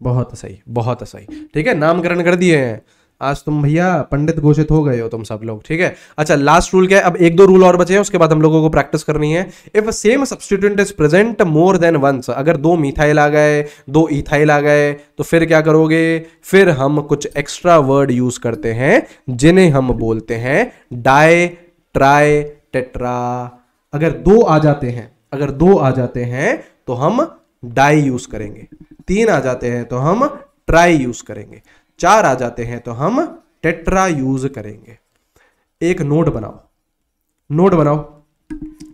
A: बहुत सही बहुत सही। ठीक है? नामकरण कर दिए हैं। आज तुम भैया पंडित घोषित हो गए हो तुम सब लोग, ठीक है? अच्छा लास्ट रूल क्या है? अब एक दो रूल और बचे हैं, उसके बाद हम लोगों को प्रैक्टिस करनी है। If same substituent is present more than once अगर दो मिथाइल आ गए, दो इथाइल आ गए तो फिर क्या करोगे? फिर हम कुछ एक्स्ट्रा वर्ड यूज़ करते हैं, जिन्हें हम बोलते हैं डाई ट्राई टेट्रा अगर दो आ जाते हैं, अगर दो आ जाते हैं तो हम डाई यूज़ करेंगे। तीन आ जाते हैं तो हम ट्राई यूज़ करेंगे। चार आ जाते हैं तो हम टेट्रा यूज़ करेंगे। एक नोट बनाओ। नोट बनाओ।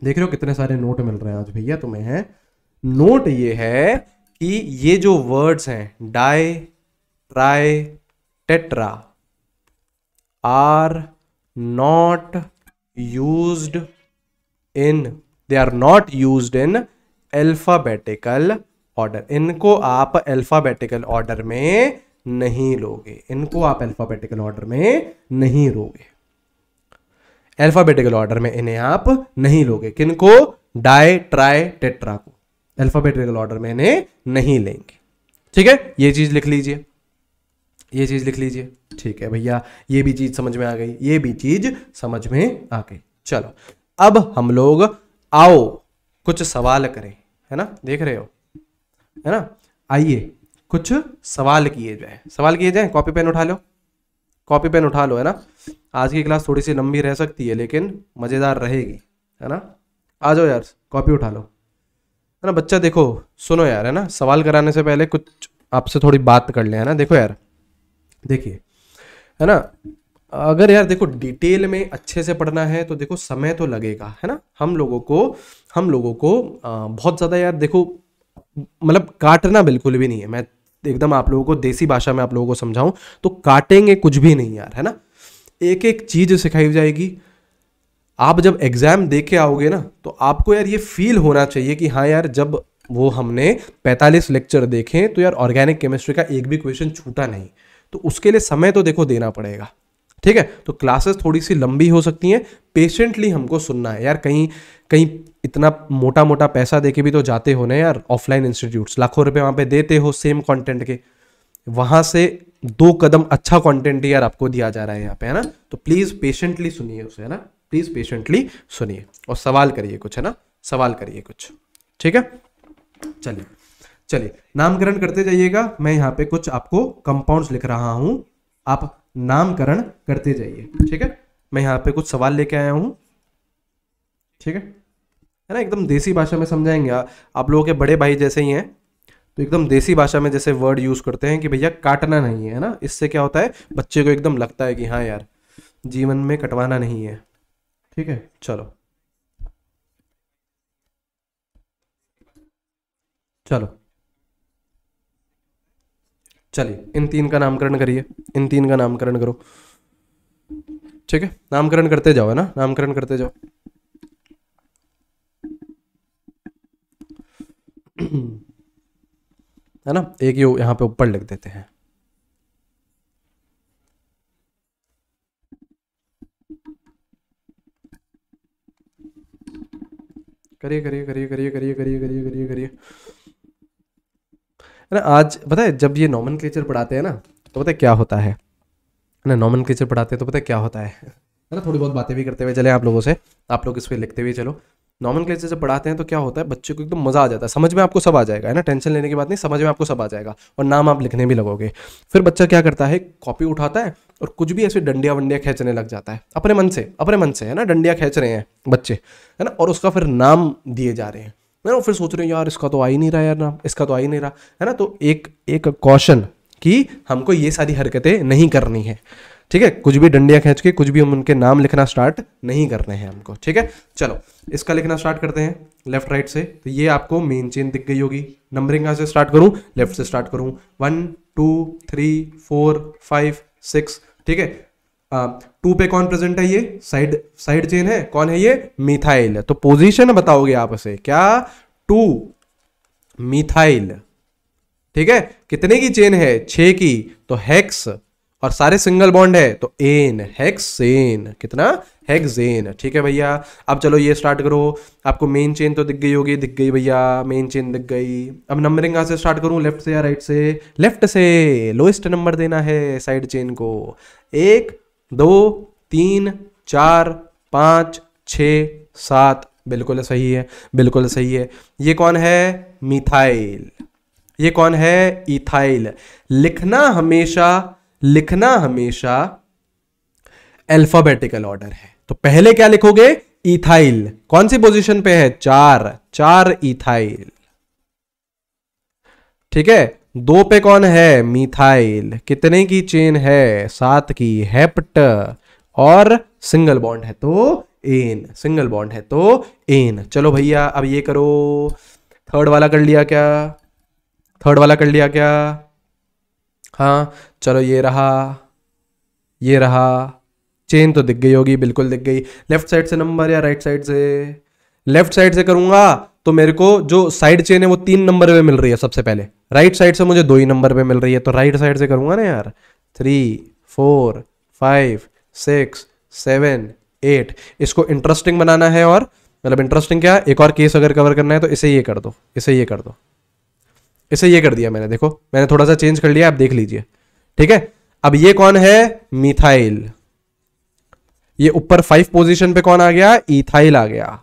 A: देख रहे हो कितने सारे नोट मिल रहे हैं आज भैया तुम्हें, है? नोट ये है कि ये जो वर्ड्स हैं di tri tetra, are not used in, they are not used in alphabetical order इनको आप अल्फाबेटिकल ऑर्डर में नहीं लोगे। इनको आप अल्फाबेटिकल ऑर्डर में नहीं लोगे अल्फाबेटिकल ऑर्डर में इन्हें आप नहीं लोगे। किनको? डाई, ट्राई, टेट्रा को। अल्फाबेटिकल ऑर्डर में इन्हें नहीं लेंगे। ठीक है? ये चीज़ लिख लीजिए। ये चीज़ लिख लीजिए। ठीक है भैया, ये भी चीज़ समझ में आ गई। ये भी चीज़ समझ में आ गई। चलो, अब हम लोग आओ, कुछ सवाल करें। है ना? देख रहे हो? है ना? आइए। कुछ सवाल किए जाए। सवाल किए जाए? कॉपी पेन उठा लो। कॉपी पेन उठा लो, है ना? आज की क्लास थोड़ी सी लंबी रह सकती है, लेकिन मज़ेदार रहेगी, है ना? आ जाओ यार कॉपी उठा लो। है ना, बच्चा देखो, सुनो यार, है ना? सवाल कराने से पहले कुछ आपसे थोड़ी बात कर ले, है ना? देखो यार, देखिए, है ना? अगर यार देखो डिटेल में अच्छे से पढ़ना है तो देखो, समय तो लगेगा, है ना? हम लोगों को, हम लोगों को बहुत ज़्यादा यार देखो मतलब काटना बिल्कुल भी नहीं है। मैं एकदम आप लोगों को देसी भाषा में आप लोगों को समझाऊं तो काटेंगे कुछ भी नहीं यार, है ना? एक एक चीज़ सिखाई जाएगी। आप जब एग्ज़ाम दे के आओगे ना तो आपको यार ये फील होना चाहिए कि हाँ यार, जब वो हमने 45 लेक्चर देखे तो यार ऑर्गेनिक केमिस्ट्री का एक भी क्वेश्चन छूटा नहीं। तो उसके लिए समय तो देखो देना पड़ेगा, ठीक है? तो क्लासेस थोड़ी सी लंबी हो सकती हैं पेशेंटली हमको सुनना है। यार कहीं कहीं इतना मोटा मोटा पैसा दे के भी तो जाते हो ना यार ऑफलाइन इंस्टीट्यूट्स लाखों रुपए वहाँ पे देते हो सेम कंटेंट के। वहाँ से दो कदम अच्छा कंटेंट यार आपको दिया जा रहा है यहाँ पे, है ना? तो प्लीज़ पेशेंटली सुनिए उसे, है ना? प्लीज़ पेशेंटली सुनिए। और सवाल करिए कुछ, है ना? सवाल करिए कुछ। ठीक है? चलिए। चलिए। नामकरण करते जाइएगा। मैं यहाँ पे कुछ आपको कंपाउंड्स लिख रहा हूँ। आप नामकरण करते जाइए। ठीक है? मैं यहाँ पे कुछ सवाल लेके आया हूँ। ठीक है? है ना, एकदम देसी भाषा में समझाएँगे आप। लोगों के बड़े भाई जैसे ही हैं तो एकदम देसी भाषा में जैसे वर्ड यूज़ करते हैं कि भैया काटना नहीं है ना? इससे क्या होता है, बच्चे को एकदम लगता है कि हाँ यार, जीवन में कटवाना नहीं है। ठीक है? चलो। चलो। चलिए, इन तीन का नामकरण करिए। इन तीन का नामकरण करो। ठीक है? नामकरण करते जाओ, है ना? नामकरण करते जाओ। है ना? एक यू यहाँ पे ऊपर लिख देते हैं। करिए करिए करिए करिए करिए करिए करिए करिए करिए। ना, आज पता है जब ये नॉमन क्लेचर पढ़ाते हैं ना तो पता है क्या होता है? ना नॉमन क्लेचर पढ़ाते हैं तो पता है क्या होता है? है ना, थोड़ी बहुत बातें भी करते हुए चले आप लोगों से। आप लोग इस पर लिखते हुए चलो। नॉर्मल क्लासेस जब पढ़ाते हैं तो क्या होता है, बच्चे को एकदम मज़ा आ जाता है। समझ में आपको सब आ जाएगा, है ना? टेंशन लेने की बात नहीं, समझ में आपको सब आ जाएगा। और नाम आप लिखने भी लगोगे। फिर बच्चा क्या करता है कॉपी उठाता है और कुछ भी ऐसे डंडिया वंडिया खींचने लग जाता है। अपने मन से, अपने मन से, है ना? डंडिया खींच रहे हैं बच्चे, है ना? और उसका फिर नाम दिए जा रहे है। ना? फिर सोच रहे हैं, यार, इसका तो आ ही नहीं रहा यार नाम, इसका तो आ ही नहीं रहा। है ना? तो एक एक कौशन कि हमको ये सारी हरकतें नहीं करनी है। ठीक है? कुछ भी डंडियाँ खींच के, कुछ भी हम उनके नाम लिखना स्टार्ट नहीं करने हैं हमको, ठीक है? चलो, इसका लिखना स्टार्ट करते हैं लेफ़्ट राइट से। तो ये आपको मेन चेन दिख गई होगी। नंबरिंग कहाँ से स्टार्ट करूँ? लेफ़्ट से स्टार्ट करूँ। One two three four five six ठीक है? टू पे कौन प्रेजेंट है ये? साइड साइड चेन है। कौन है ये? मिथाइल तो पोजीशन बताओगे आप उसे क्या? टू मिथाइल ठीक है? कितने की चेन है? छह की। तो हेक्स और सारे सिंगल बॉन्ड है तो एन, हेक्सेन, कितना? हेक्सेन। ठीक है भैया, अब चलो ये स्टार्ट करो। आपको मेन चेन तो दिख गई होगी, दिख गई भैया मेन चेन दिख गई। अब नंबरिंग कहाँ से स्टार्ट करूँ? लेफ़्ट से या राइट से? लेफ़्ट से। लोएस्ट नंबर देना है साइड चेन को। एक, दो, तीन, चार, पाँच, छ, सात। बिल्कुल सही है, बिल्कुल सही है। ये कौन है? मिथाइल ये कौन है? इथाइल लिखना हमेशा लिखना हमेशा अल्फाबेटिकल ऑर्डर है। तो पहले क्या लिखोगे? इथाइल कौन सी पोजीशन पे है? चार। चार इथाइल ठीक है? दो पे कौन है? मिथाइल कितने की चेन है? सात की। हेप्ट और सिंगल बॉन्ड है तो एन सिंगल बॉन्ड है तो एन चलो भैया, अब ये करो। थर्ड वाला कर लिया क्या? थर्ड वाला कर लिया क्या? हाँ चलो ये रहा ये रहा। चेन तो दिख गई होगी, बिल्कुल दिख गई। लेफ़्ट साइड से नंबर या राइट साइड से? लेफ़्ट साइड से करूँगा तो मेरे को जो साइड चेन है वो तीन नंबर पे मिल रही है सबसे पहले। राइट साइड से मुझे दो ही नंबर पे मिल रही है तो राइट साइड से करूँगा ना यार? Three four five six seven eight इसको इंटरेस्टिंग बनाना है और मतलब इंटरेस्टिंग क्या एक और केस अगर कवर करना है तो इसे ये कर दो, इसे ये कर दो। इसे ये कर दिया मैंने देखो मैंने थोड़ा सा चेंज कर लिया आप देख लीजिए। ठीक है? अब ये कौन है? मिथाइल ये ऊपर फाइव पोजीशन पे कौन आ गया? इथाइल आ गया।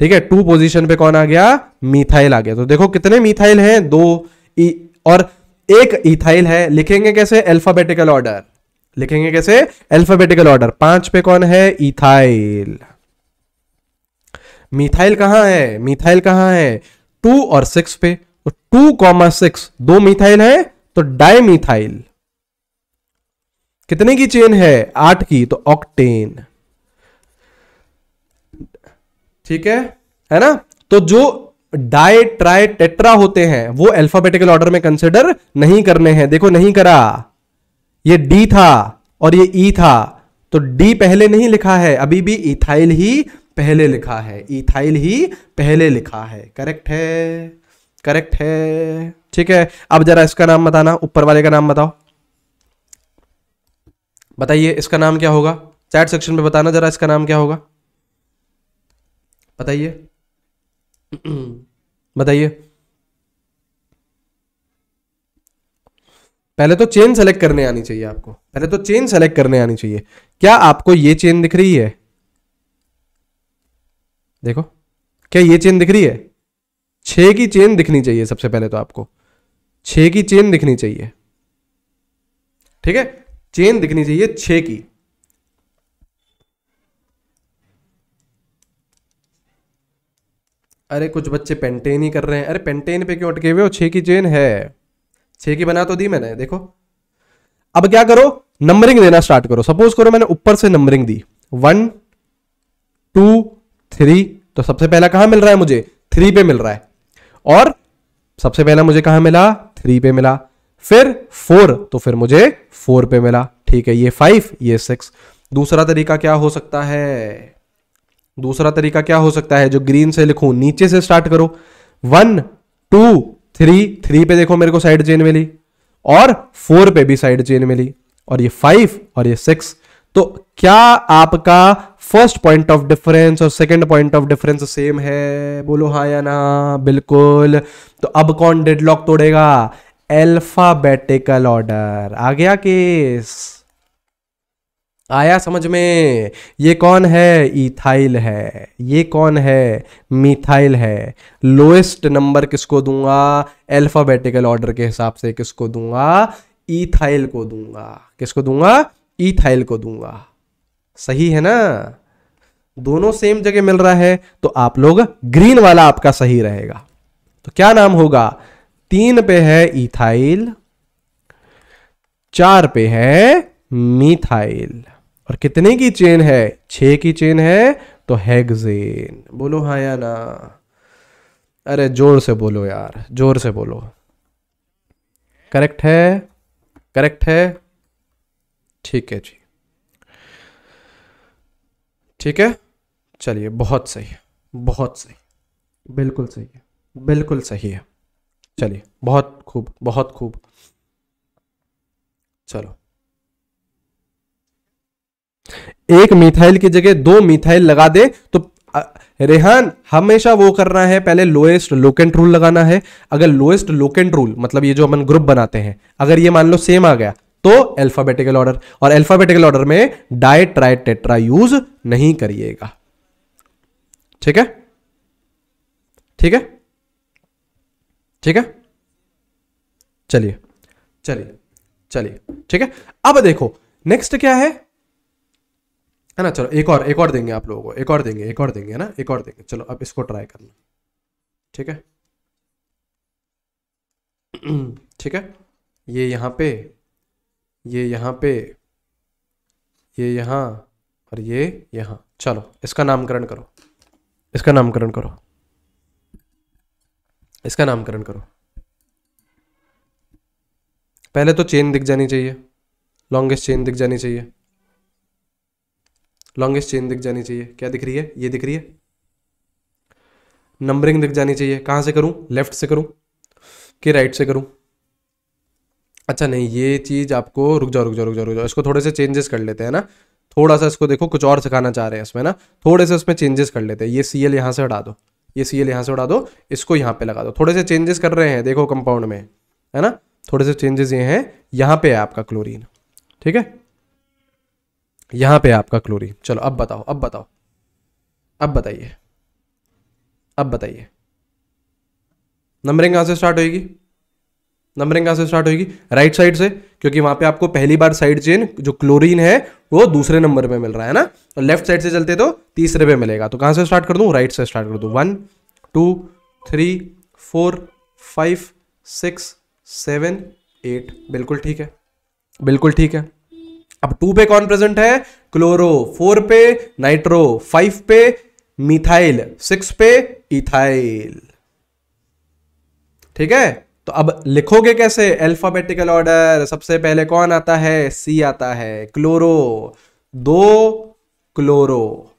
A: ठीक है? टू पोजीशन पे कौन आ गया? मिथाइल आ गया। तो देखो कितने मिथाइल हैं? दो ई, और एक इथाइल है लिखेंगे कैसे? अल्फाबेटिकल ऑर्डर लिखेंगे कैसे? अल्फाबेटिकल ऑर्डर पाँच पे कौन है? इथाइल मिथाइल कहाँ है? मिथाइल कहाँ है? टू और सिक्स पे। तो टू कॉमा सिक्स दो मिथाइल है तो डाई मिथाइल कितने की चेन है? आठ की तो ऑक्टेन ठीक है? है ना? तो जो डाई ट्राई टेट्रा होते हैं, वो अल्फाबेटिकल ऑर्डर में कंसिडर नहीं करने हैं। देखो, नहीं करा। ये डी था और ये ई e था। तो डी पहले नहीं लिखा है, अभी भी इथाइल ही पहले लिखा है। इथाइल ही पहले लिखा है। करेक्ट है? करेक्ट है। ठीक है, अब जरा इसका नाम बताना, ऊपर वाले का नाम बताओ। बताइए, इसका नाम क्या होगा? चैट सेक्शन में बताना जरा इसका नाम क्या होगा। बताइए। बताइए। पहले तो चेन सेलेक्ट करने आनी चाहिए आपको। पहले तो चेन सेलेक्ट करने आनी चाहिए। क्या आपको ये चेन दिख रही है? देखो, क्या ये चेन दिख रही है? छह की चेन दिखनी चाहिए सबसे पहले तो आपको। छह की चेन दिखनी चाहिए। ठीक है? चेन दिखनी चाहिए छह की। अरे, कुछ बच्चे पेंटेन ही कर रहे हैं। अरे, पेंटेन पे क्यों अटके हुए हो? छह की चेन है। छह की बना तो दी मैंने, देखो। अब क्या करो? नंबरिंग देना स्टार्ट करो। सपोज़ करो मैंने ऊपर से नंबरिंग दी। वन, टू, थ्री तो सबसे पहला कहाँ मिल रहा है मुझे? थ्री पे मिल रहा है। और सबसे पहला मुझे कहाँ मिला? थ्री पे मिला। फिर फोर तो फिर मुझे फोर पे मिला। ठीक है, ये फाइव ये सिक्स दूसरा तरीका क्या हो सकता है? दूसरा तरीका क्या हो सकता है? जो ग्रीन से लिखूं, नीचे से स्टार्ट करो। वन टू थ्री थ्री पे देखो मेरे को साइड चेन मिली। और फोर पे भी साइड चेन मिली। और ये फाइव और ये सिक्स तो क्या आपका फ़र्स्ट पॉइंट ऑफ़ डिफरेंस और second point of difference same है। बोलो हाँ या ना, बिल्कुल। तो अब कौन डेडलॉक तोड़ेगा? एल्फाबेटिकल ऑर्डर आ गया केस आया समझ में। ये कौन है? इथाइल है। ये कौन है? मिथाइल है। लोएस्ट नंबर किसको दूँगा? एल्फाबेटिकल ऑर्डर के हिसाब से किसको दूँगा? इथाइल को दूँगा। किसको दूँगा? इथाइल को दूँगा। सही है ना? दोनों सेम जगह मिल रहा है तो आप लोग ग्रीन वाला आपका सही रहेगा। तो क्या नाम होगा? तीन पे है इथाइल चार पे है मिथाइल और कितने की चेन है? छ की चेन है तो हेगजेन बोलो हाँ या ना। अरे, ज़ोर से बोलो यार, ज़ोर से बोलो। करेक्ट है? करेक्ट है? ठीक है जी ठीक है? चलिए, बहुत सही है, बहुत सही, बिल्कुल सही है, बिल्कुल सही है। चलिए, बहुत खूब बहुत खूब। चलो। एक मिथाइल की जगह दो मिथाइल लगा दे तो रेहान, हमेशा वो करना है, पहले लोएस्ट लोकेंट रूल लगाना है। अगर लोएस्ट लोकेंट रूल मतलब ये जो अपन ग्रुप बनाते हैं, अगर ये मान लो सेम आ गया तो अल्फाबेटिकल ऑर्डर और अल्फाबेटिकल ऑर्डर में डाई ट्राई टेट्रा यूज़ नहीं करिएगा। ठीक है? ठीक है? ठीक है? चलिए चलिए चलिए। ठीक है? अब देखो नेक्स्ट क्या है? है ना, चलो, एक और एक और देंगे आप लोगों को, एक और देंगे, एक और देंगे, है ना? एक और देंगे। चलो, अब इसको ट्राई करना। ठीक है? ठीक है? ये यहाँ पे ये यहाँ पे, ये यहाँ और ये यहाँ। चलो, इसका नामकरण करो। इसका नामकरण करो। इसका नामकरण करो। पहले तो चेन दिख जानी चाहिए। लॉन्गेस्ट चेन दिख जानी चाहिए। लॉन्गेस्ट चेन दिख जानी चाहिए। क्या दिख रही है? ये दिख रही है। नंबरिंग दिख जानी चाहिए। कहाँ से करूँ? लेफ़्ट से करूँ? कि राइट से करूँ? अच्छा नहीं, ये चीज़ आपको रुक जाओ रुक जाओ रुक जाओ रुक जाओ। इसको थोड़े से चेंजेस कर लेते हैं ना। थोड़ा सा इसको देखो, कुछ और सिखाना चाह रहे हैं इसमें ना। थोड़े से उसमें चेंजेस कर लेते हैं। ये सी एल यहाँ से हटा दो। ये सी एल यहाँ से हटा दो। इसको यहाँ पे लगा दो। थोड़े से चेंजेस कर रहे हैं, देखो कंपाउंड में। है ना? थोड़े से चेंजेस ये हैं। यहाँ पे है आपका क्लोरीन ठीक है? यहाँ पे है आपका क्लोरीन चलो, अब बताओ अब बताओ। अब बताइए। अब बताइए। नंबरिंग कहाँ से स्टार्ट होगी नंबरिंग कहाँ से स्टार्ट होगी राइट साइड से, क्योंकि वहाँ पे आपको पहली बार साइड चेन जो क्लोरीन है, वो दूसरे नंबर पे मिल रहा है ना? तो लेफ़्ट साइड से चलते तो तीसरे पे मिलेगा। तो कहाँ से स्टार्ट कर दूँ? राइट से स्टार्ट कर दूँ। One two three four five six seven eight बिल्कुल ठीक है। बिल्कुल ठीक है। अब टू पे कौन प्रेजेंट है? क्लोरो फोर पे नाइट्रो फाइव पे मिथाइल सिक्स पे इथाइल ठीक है? तो अब लिखोगे कैसे? अल्फाबेटिकल ऑर्डर सबसे पहले कौन आता है? सी आता है। क्लोरो दो क्लोरो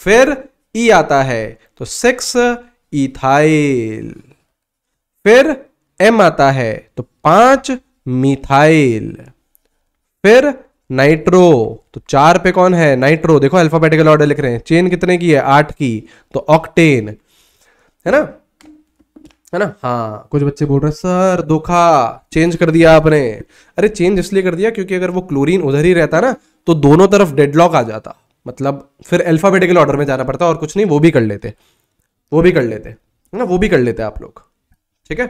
A: फिर ई e आता है। तो सिक्स इथाइल फिर एम आता है। तो पाँच मिथाइल फिर नाइट्रो तो चार पे कौन है? नाइट्रो देखो अल्फाबेटिकल ऑर्डर लिख रहे हैं। चेन कितने की है? आठ की। तो ऑक्टेन है ना? है ना? हाँ। कुछ बच्चे बोल रहे हैं सर धोखा चेंज कर दिया आपने। अरे चेंज इसलिए कर दिया क्योंकि अगर वो क्लोरीन उधर ही रहता ना तो दोनों तरफ़ डेडलॉक आ जाता। मतलब फिर अल्फाबेटिकल ऑर्डर में जाना पड़ता और कुछ नहीं वो भी कर लेते। वो भी कर लेते। है ना? वो भी कर लेते आप लोग। ठीक है?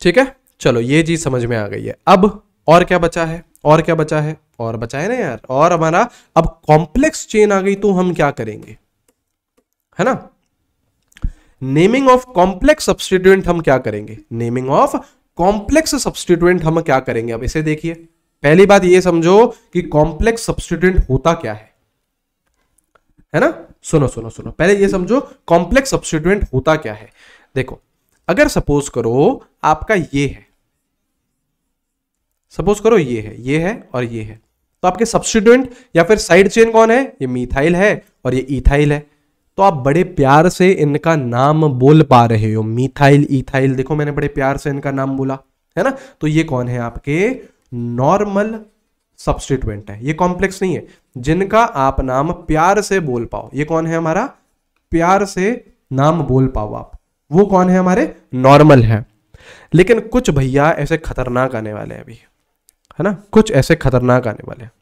A: ठीक है? चलो ये चीज़ समझ में आ गई है। अब और क्या बचा है? और क्या बचा है? और बचा है ना यार? और हमारा अब कॉम्प्लेक्स चेन आ गई तो हम क्या करेंगे? है ना? नेमिंग ऑफ़ कॉम्प्लेक्स सब्सटीट्यूएंट हम क्या करेंगे? नेमिंग ऑफ़ कॉम्प्लेक्स सब्सटीट्यूएंट हम क्या करेंगे? अब इसे देखिए। पहली बात ये समझो कि कॉम्प्लेक्स सब्सटीट्यूएंट होता क्या है। है ना? सुनो सुनो सुनो। पहले ये समझो कॉम्प्लेक्स सब्सटीट्यूएंट होता क्या है। देखो, अगर सपोज़ करो आपका ये है। सपोज़ करो ये है ये है और ये है। तो आपके सब्सटीट्यूएंट या फिर साइड चेन कौन है? ये मिथाइल है और ये इथाइल है। तो आप बड़े प्यार से इनका नाम बोल पा रहे हो। मिथाइल, इथाइल, देखो मैंने बड़े प्यार से इनका नाम बोला, है ना? तो ये कौन है आपके? नॉर्मल सब्सटीट्यूएंट है। ये कॉम्प्लेक्स नहीं है। जिनका आप नाम प्यार से बोल पाओ, ये कौन है हमारा? प्यार से नाम बोल पाओ आप। वो कौन है हमारे? नॉर्मल है। लेकिन कुछ भैया ऐसे खतरनाक आने वाले हैं अभी, है ना? कुछ ऐसे खतरनाक आने वाले हैं,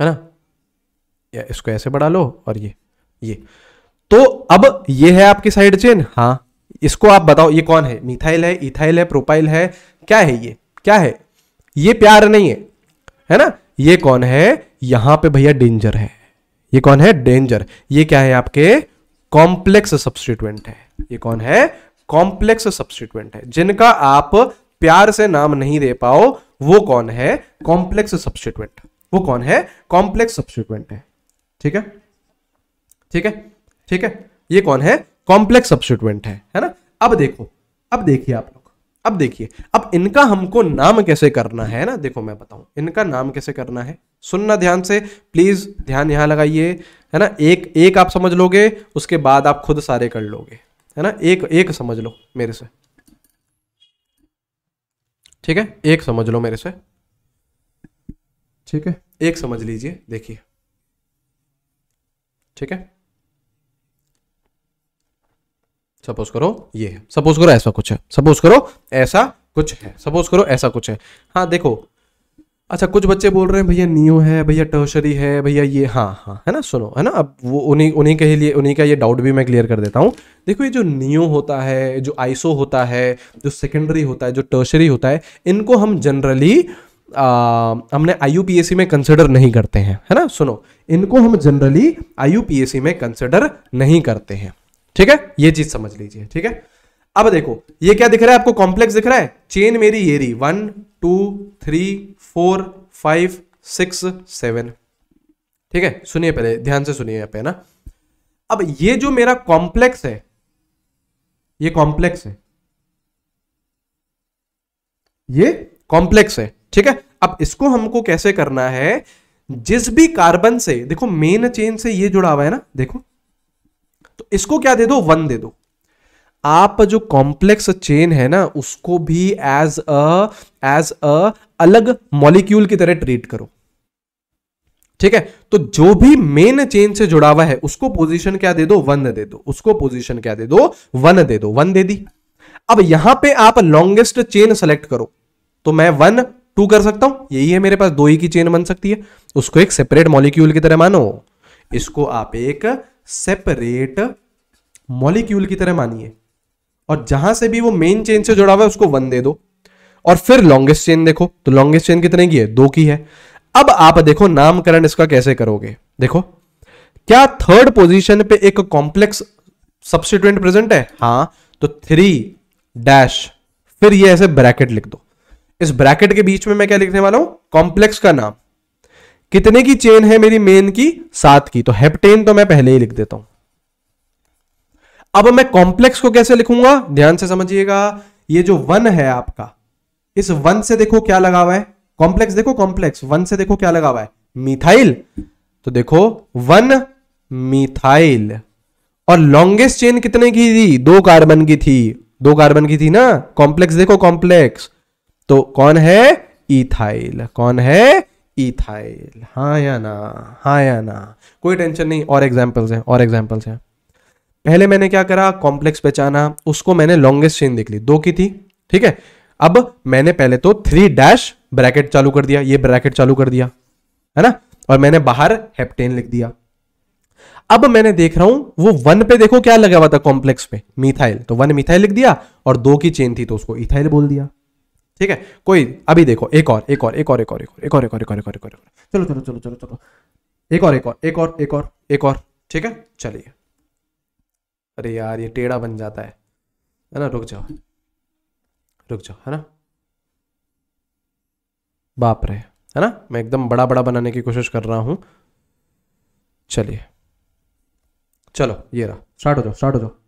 A: है ना? या इसको ऐसे बढ़ा लो और ये ये। तो अब ये है आपकी साइड चेन। हाँ इसको आप बताओ, ये कौन है? मिथाइल है, इथाइल है, प्रोपाइल है, क्या है ये? क्या है? ये प्यार नहीं है है ना? ये कौन है? यहाँ पे भैया डेंजर है। ये कौन है? डेंजर। ये क्या है आपके? कॉम्प्लेक्स सब्सटीट्यूएंट है। ये कौन है? कॉम्प्लेक्स सब्सटीट्यूएंट है। जिनका आप प्यार से नाम नहीं दे पाओ, वो कौन है? Complex substituent. वो कौन है? कॉम्प्लेक्स सब्सटीट्यूएंट है। ठीक है? ठीक है? ठीक है? ये कौन है? कॉम्प्लेक्स सब्सटीट्यूएंट है है ना? अब देखो, अब देखिए आप लोग, अब देखिए, अब इनका हमको नाम कैसे करना है ना? देखो मैं बताऊँ, इनका नाम कैसे करना है? सुनना ध्यान से प्लीज़ ध्यान यहाँ लगाइए, है ना? एक एक आप समझ लोगे, उसके बाद आप खुद सारे कर लोगे, है ना? एक एक समझ लो मेरे से। ठीक है? एक समझ लो मेरे से। ठीक है? एक समझ लीजिए, देखिए। ठीक है? सपोज़ करो, ये है। सपोज़ करो ऐसा कुछ है। सपोज़ करो ऐसा कुछ है। सपोज़ करो ऐसा कुछ है। हाँ देखो। अच्छा कुछ बच्चे बोल रहे हैं, भैया नियो है, भैया टर्शरी है, भैया, ये हाँ हाँ है ना? सुनो, है ना? अब वो उन्हीं उन्हीं के लिए, उन्हीं का ये डाउट भी मैं क्लियर कर देता हूँ। देखो, ये जो नियो होता है, जो आइसो होता है, जो सेकेंडरी होता है, जो टर्शरी होता है, इनको हम जनरली हमने आई में कंसिडर नहीं करते हैं, है ना? सुनो, इनको हम जनरली आई में कंसिडर नहीं करते हैं, ठीक है? ये चीज़ समझ लीजिए, ठीक है? अब देखो, ये क्या दिख रहा है आपको? कॉम्प्लेक्स दिख रहा है? चेन मेरी ये रही one two three four five six seven ठीक है? सुनिए पहले, ध्यान से सुनिए पे ना? अब ये जो मेरा कॉम्प्लेक्स है, ये कॉम्प्लेक्स है। ये कॉम्प्लेक्स है। ठीक है? अब इसको हमको कैसे करना है? जिस भी कार्बन से, देखो मेन चेन से ये जुड़ा हुआ है ना, देखो। तो इसको क्या दे दो? वन दे दो। आप जो कॉम्प्लेक्स चेन है ना, उसको भी एज अ एज अ अलग मॉलिक्यूल की तरह ट्रीट करो। ठीक है? तो जो भी मेन चेन से जुड़ा हुआ है, उसको पोजीशन क्या दे दो? वन दे दो। उसको पोजीशन क्या दे दो? वन दे दो। वन दे दी। अब यहाँ पे आप लॉन्गेस्ट चेन सेलेक्ट करो। तो मैं वन टू कर सकता हूँ। यही है मेरे पास, दो ही की चेन बन सकती है। उसको एक सेपरेट मॉलिक्यूल की तरह मानो। इसको आप एक सेपरेट मॉलिक्यूल की तरह मानिए। और जहाँ से भी वो मेन चेन से जुड़ा हुआ है, उसको वन दे दो। और फिर लॉन्गेस्ट चेन देखो। तो लॉन्गेस्ट चेन कितने की है? दो की है। अब आप देखो नामकरण इसका कैसे करोगे। देखो, क्या थर्ड पोजीशन पे एक कॉम्प्लेक्स सब्सिट्यूएंट प्रेजेंट है? हाँ तो थ्री डैश फिर ये ऐसे ब्रैकेट लिख दो। इस ब्रैकेट के बीच में मैं क्या लिखने वाला हूँ? कॉम्प्लेक्स का नाम। कितने की चेन है मेरी मेन की? सात की। तो हेप्टेन तो मैं पहले ही लिख देता हूँ। अब मैं कॉम्प्लेक्स को कैसे लिखूँगा? ध्यान से समझिएगा। ये जो वन है आपका, इस वन से देखो क्या लगा हुआ है? कॉम्प्लेक्स देखो, कॉम्प्लेक्स। वन से देखो क्या लगा हुआ है? मिथाइल। तो देखो, वन मिथाइल। और लॉन्गेस्ट चेन कितने की थी? दो कार्बन की थी। दो कार्बन की थी ना? कॉम्प्लेक्स देखो, कॉम्प्लेक्स। तो कौन है? इथाइल। कौन है? इथाइल। हाँ या ना? हाँ या ना? कोई टेंशन नहीं, और एग्जाम्पल्स हैं, और एग्जाम्पल्स हैं। पहले मैंने क्या करा? कॉम्प्लेक्स पहचाना। उसको मैंने लॉन्गेस्ट चेन देख ली। दो की थी, ठीक है? अब मैंने पहले तो थ्री डैश ब्रैकेट चालू कर दिया, ये ब्रैकेट चालू कर दिया, है ना? और मैंने बाहर हेप्टेन लिख दिया। अब मैंने देख रहा हूँ, वो वन पे देखो क्या लगा हुआ था कॉम्प्लेक्स पे मिथाइल तो वन मिथाइल लिख दिया, और दो की चेन थी तो उसको इथाइल बोल दिया। ठीक है कोई अभी देखो एक और एक और एक और एक और एक और एक और एक और एक और एक और चलो चलो चलो चलो चलो एक और एक और एक और एक और एक और ठीक है चलिए अरे यार ये टेढ़ा बन जाता है है ना रुक जाओ रुक जाओ है ना बाप रे है ना मैं एकदम बड़ा बड़ा बनाने की कोशिश कर रहा हूँ चलिए चलो ये रहा स्टार्ट हो जाओ स्टार्ट हो जाओ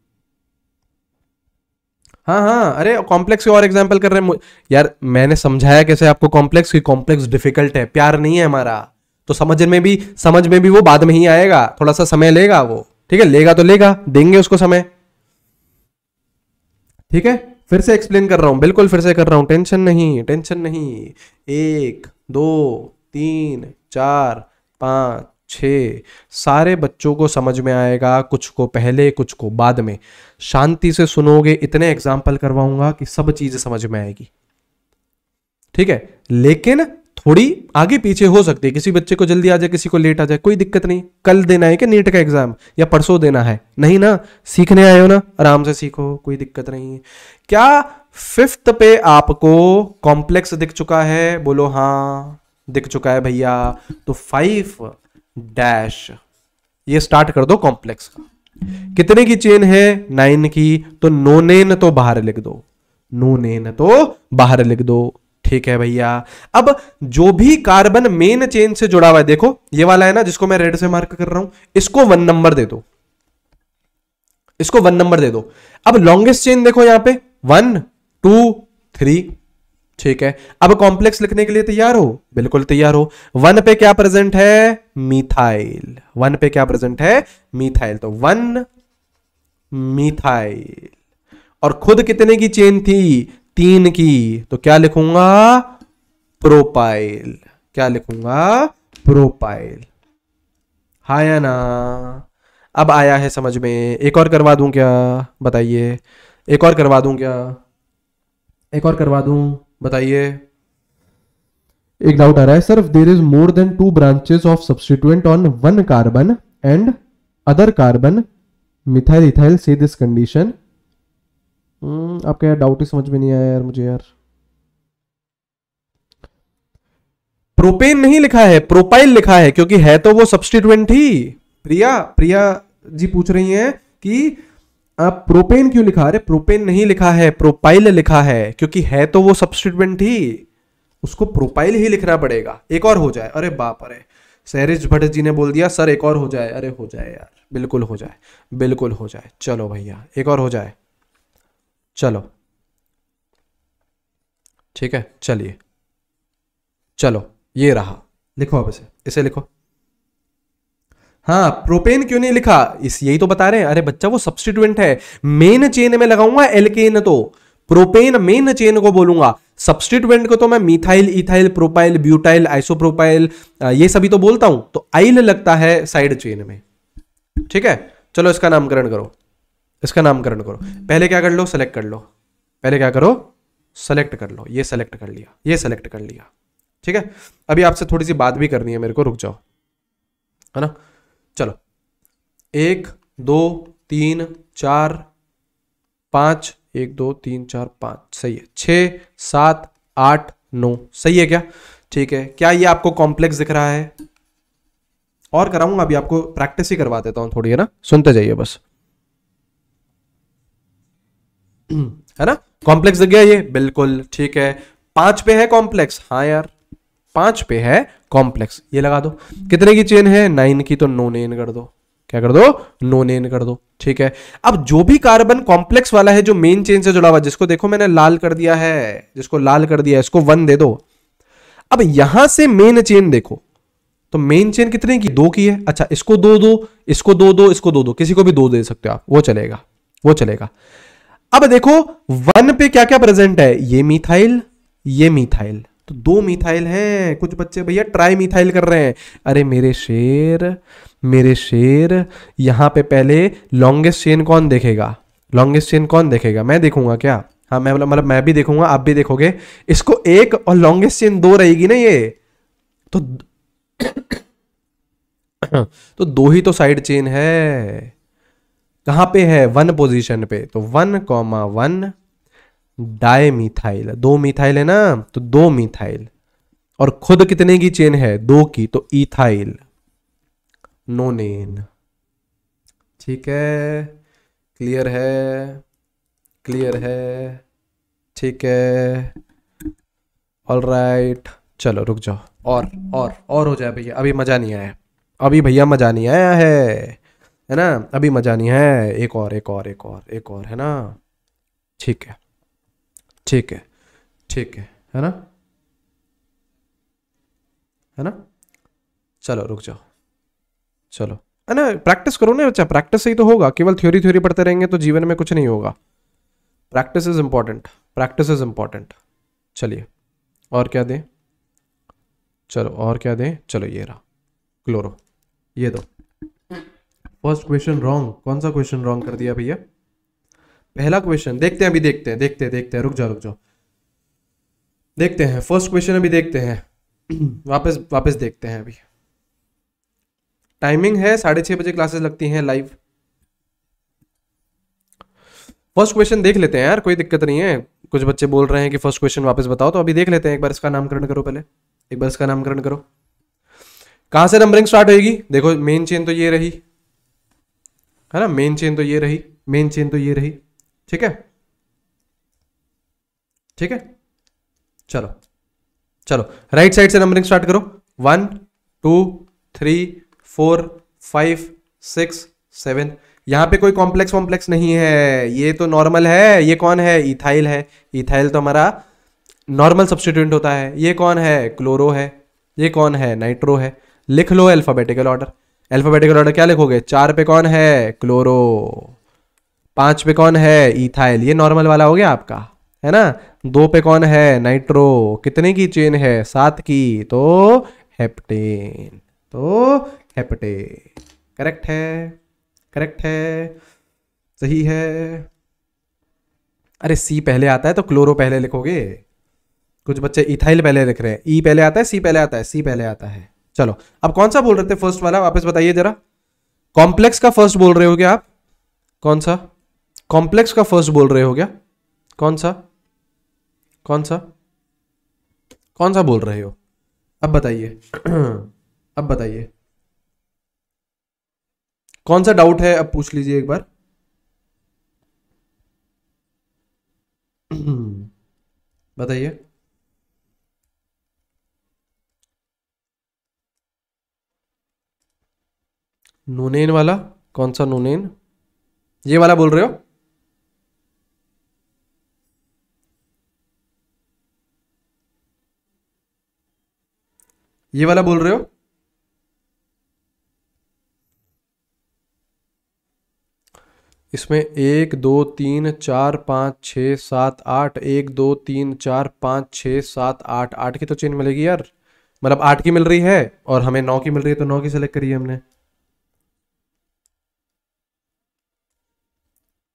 A: हाँ हाँ अरे कॉम्प्लेक्स और एग्ज़ाम्पल कर रहे हैं। यार, मैंने समझाया कैसे आपको कॉम्प्लेक्स की? कॉम्प्लेक्स डिफ़िकल्ट है, प्यार नहीं है हमारा। तो समझ में भी, समझ में भी वो बाद में ही आएगा। थोड़ा सा समय लेगा वो। ठीक है, लेगा तो लेगा, देंगे उसको समय। ठीक है, फिर से एक्सप्लेन कर रहा हूँ, बिल्कुल फिर से कर रहा हूँ। टेंशन नहीं टेंशन नहीं। एक, दो, तीन, चार, पाँच छ। सारे बच्चों को समझ में आएगा, कुछ को पहले, कुछ को बाद में। शांति से सुनोगे, इतने एग्ज़ाम्पल करवाऊँगा कि सब चीज़ समझ में आएगी। ठीक है? लेकिन थोड़ी आगे पीछे हो सकती है। किसी बच्चे को जल्दी आ जाए, किसी को लेट आ जाए, कोई दिक्कत नहीं। कल देना है कि नीट का एग्ज़ाम या परसों देना है? नहीं ना? सीखने आए हो ना? आराम से सीखो, कोई दिक्कत नहीं है। क्या फिफ्थ पे आपको कॉम्प्लेक्स दिख चुका है? बोलो हाँ दिख चुका है भैया। तो फाइव डैश। ये स्टार्ट कर दो कॉम्प्लेक्स का। कितने की चेन है? नाइन की। तो नोनेन तो बाहर लिख दो। नोनेन तो बाहर लिख दो। ठीक है भैया। अब जो भी कार्बन मेन चेन से जुड़ा हुआ है, देखो, ये वाला है ना, जिसको मैं रेड से मार्क कर रहा हूँ, इसको वन नंबर दे दो। इसको वन नंबर दे दो। अब लॉन्गेस्ट चेन देखो यहाँ पे। वन टू थ्री ठीक है। अब कॉम्प्लेक्स लिखने के लिए तैयार हो? बिल्कुल तैयार हो। वन पे क्या प्रेजेंट है? मिथाइल वन पे क्या प्रेजेंट है? मिथाइल तो वन मिथाइल और खुद कितने की चेन थी? तीन की। तो क्या लिखूँगा? प्रोपाइल क्या लिखूँगा? प्रोपाइल हा या ना? अब आया है समझ में। एक और करवा दूँ क्या? बताइए। एक और करवा दूँ क्या? एक और करवा दूँ। बताइए। एक डाउट आ रहा है sir there is more than two branches of substituent on one carbon and other carbon methyl ethyl से दिस कंडीशन आपका यार डाउट ही समझ में नहीं आया यार मुझे यार। प्रोपेन नहीं लिखा है प्रोपाइल लिखा है क्योंकि है तो वो सब्सटीट्यूएंट ही। प्रिया प्रिया जी पूछ रही हैं कि आप प्रोपेन क्यों लिखा? अरे, प्रोपेन नहीं लिखा है, प्रोपाइल लिखा है, क्योंकि है तो वो सब्सटीट्यूएंट ही। उसको प्रोपाइल ही लिखना पड़ेगा। एक और हो जाए। अरे बाप अरे सहरिज भट्ट जी ने बोल दिया, सर, एक और हो जाए। अरे, हो जाए यार। बिल्कुल हो जाए। बिल्कुल हो जाए। चलो भैया, एक और हो जाए। चलो। ठीक है, चलिए। चलो, ये रहा। लिखो अब इसे। इसे लिखो। हाँ प्रोपेन क्यों नहीं लिखा? इस यही तो बता रहे हैं। अरे बच्चा, वो सब्सटीट्यूएंट है। मेन चेन में लगाऊँगा एल्केन तो। प्रोपेन मेन चेन को बोलूँगा। सब्सटीट्यूएंट को तो मैं methyl ethyl propyl butyl isopropyl ये सभी तो बोलता हूँ। तो आइल लगता है साइड चेन में। ठीक है? चलो, इसका नामकरण करो। इसका नामकरण करो। पहले क्या कर लो? सेलेक्ट कर लो। पहले क्या करो? सेलेक्ट कर लो। ये सेलेक्ट कर लिया। ये सेलेक्ट कर लिया। ठीक है? अभी आपसे थोड़ी सी बात भी करनी है मेरे को। रुक जाओ। है ना? चलो। एक, दो, तीन, चार, पाँच। एक, दो, तीन, चार, पाँच। सही है। छ, सात, आठ, नौ। सही है क्या? ठीक है। क्या ये आपको कॉम्प्लेक्स दिख रहा है? और कराऊँगा, अभी आपको प्रैक्टिस ही करवा देता हूँ थोड़ी, है ना? सुनते जाइए बस। है ना? कॉम्प्लेक्स दिख गया ये? बिल्कुल। ठीक है। पाँच पे है कॉम्प्लेक्स हाँ यार। पाँच पे है कॉम्प्लेक्स। ये लगा दो। कितने की चेन है? नाइन की तो नो नेन कर दो। क्या कर दो? नो नेन कर दो। ठीक है। अब जो भी कार्बन कॉम्प्लेक्स वाला है, जो मेन चेन से जुड़ा हुआ जिसको देखो मैंने लाल कर दिया है, जिसको लाल कर दिया है, इसको वन दे दो। अब यहाँ से मेन चेन देखो। तो मेन चेन कितने की? दो की है। अच्छा इसको दो दो, इसको दो दो, इसको दो दो। किसी को भी दो दे सकते हो आप। वो चलेगा। वो चलेगा। अब देखो वन पे क्या क्या प्रेजेंट है? ये मिथाइल ये मिथाइल तो दो मिथाइल हैं, कुछ बच्चे भैया ट्राई मिथाइल कर रहे हैं। अरे मेरे शेर मेरे शेर, यहाँ पे पहले लॉन्गेस्ट चेन कौन देखेगा? लॉन्गेस्ट चेन कौन देखेगा? मैं देखूँगा क्या? हाँ मैं मतलब मैं भी देखूँगा, आप भी देखोगे। इसको एक और लॉन्गेस्ट चेन दो रहेगी ना ये? तो तो दो ही तो साइड चेन है। कहाँ पे है? वन पोजीशन पे। तो one comma one di methyl. दो मिथाइल है ना तो दो मिथाइल। और खुद कितने की चेन है? दो की तो इथाइल। नोनेन। ठीक है। क्लियर है? क्लियर है? ठीक है। ऑल राइट चलो, रुक जाओ। और और और हो जाए भैया। अभी मज़ा नहीं आया। अभी भैया मज़ा नहीं आया है। है ना? अभी मज़ा नहीं है। एक और एक और एक और एक और, है ना? ठीक है। ठीक है ठीक है है ना? है ना? चलो, रुक जाओ। चलो। है ना प्रैक्टिस करो ना बच्चा प्रैक्टिस से ही तो होगा, केवल थ्योरी थ्योरी पढ़ते रहेंगे तो जीवन में कुछ नहीं होगा। Practice is important practice is important चलिए, और क्या दें? चलो, और क्या दें? चलो, ये रहा। क्लोरो, ये दो। फ़र्स्ट क्वेश्चन रॉन्ग कौन सा क्वेश्चन रॉन्ग कर दिया भैया? पहला क्वेश्चन देखते हैं अभी, देखते हैं देखते हैं देखते हैं, रुक जाओ रुक जाओ। देखते हैं फ़र्स्ट क्वेश्चन अभी देखते हैं। वापस वापस देखते हैं अभी। टाइमिंग है, साढ़े छह बजे क्लासेस लगती हैं लाइव फ़र्स्ट क्वेश्चन देख लेते हैं यार, कोई दिक्कत नहीं है। कुछ बच्चे बोल रहे हैं कि फ़र्स्ट क्वेश्चन वापस बताओ तो अभी देख लेते हैं एक बार इसका नामकरण करो पहले। एक बार इसका नामकरण करो। कहाँ से नंबरिंग स्टार्ट होगी देखो मेन चेन तो ये रही। है ना? मेन चेन तो ये रही मेन चेन तो ये रही। ठीक है? ठीक है? चलो चलो राइट साइड से नंबरिंग स्टार्ट करो। One two three four five six seven यहाँ पे कोई कॉम्प्लेक्स वॉम्प्लेक्स नहीं है। ये तो नॉर्मल है। ये कौन है? इथाइल है। इथाइल तो हमारा नॉर्मल सब्सटीट्यूंट होता है। ये कौन है? क्लोरो है। ये कौन है? नाइट्रो है। लिख लो अल्फाबेटिकल ऑर्डर अल्फाबेटिकल ऑर्डर क्या लिखोगे? चार पे कौन है? क्लोरो पाँच पे कौन है? इथाइल। ये नॉर्मल वाला हो गया आपका, है ना? दो पे कौन है? नाइट्रो कितने की चेन है? सात की। तो हेप्टेन तो हेप्टेन करेक्ट है? करेक्ट है? सही है? अरे सी पहले आता है तो क्लोरो पहले लिखोगे। कुछ बच्चे इथाइल पहले लिख रहे हैं। ई पहले आता है सी पहले आता है सी पहले आता है। चलो, अब कौन सा बोल रहे थे फ़र्स्ट वाला? वापस बताइए जरा। कॉम्प्लेक्स का फ़र्स्ट बोल रहे हो क्या आप? कौन सा? कॉम्प्लेक्स का फ़र्स्ट बोल रहे हो क्या? कौन सा? कौन सा? कौन सा बोल रहे हो? अब बताइए। अब बताइए। कौन सा डाउट है? अब पूछ लीजिए एक बार। बताइए। नोनेन वाला? कौन सा नोनेन? ये वाला बोल रहे हो? ये वाला बोल रहे हो? इसमें एक, दो, तीन, चार, पाँच छः सात, आठ, एक, दो, तीन, चार, पाँच छः सात, आठ। आठ की तो चेन मिलेगी यार। मतलब आठ की मिल रही है और हमें नौ की मिल रही है तो नौ की सेलेक्ट करी है हमने।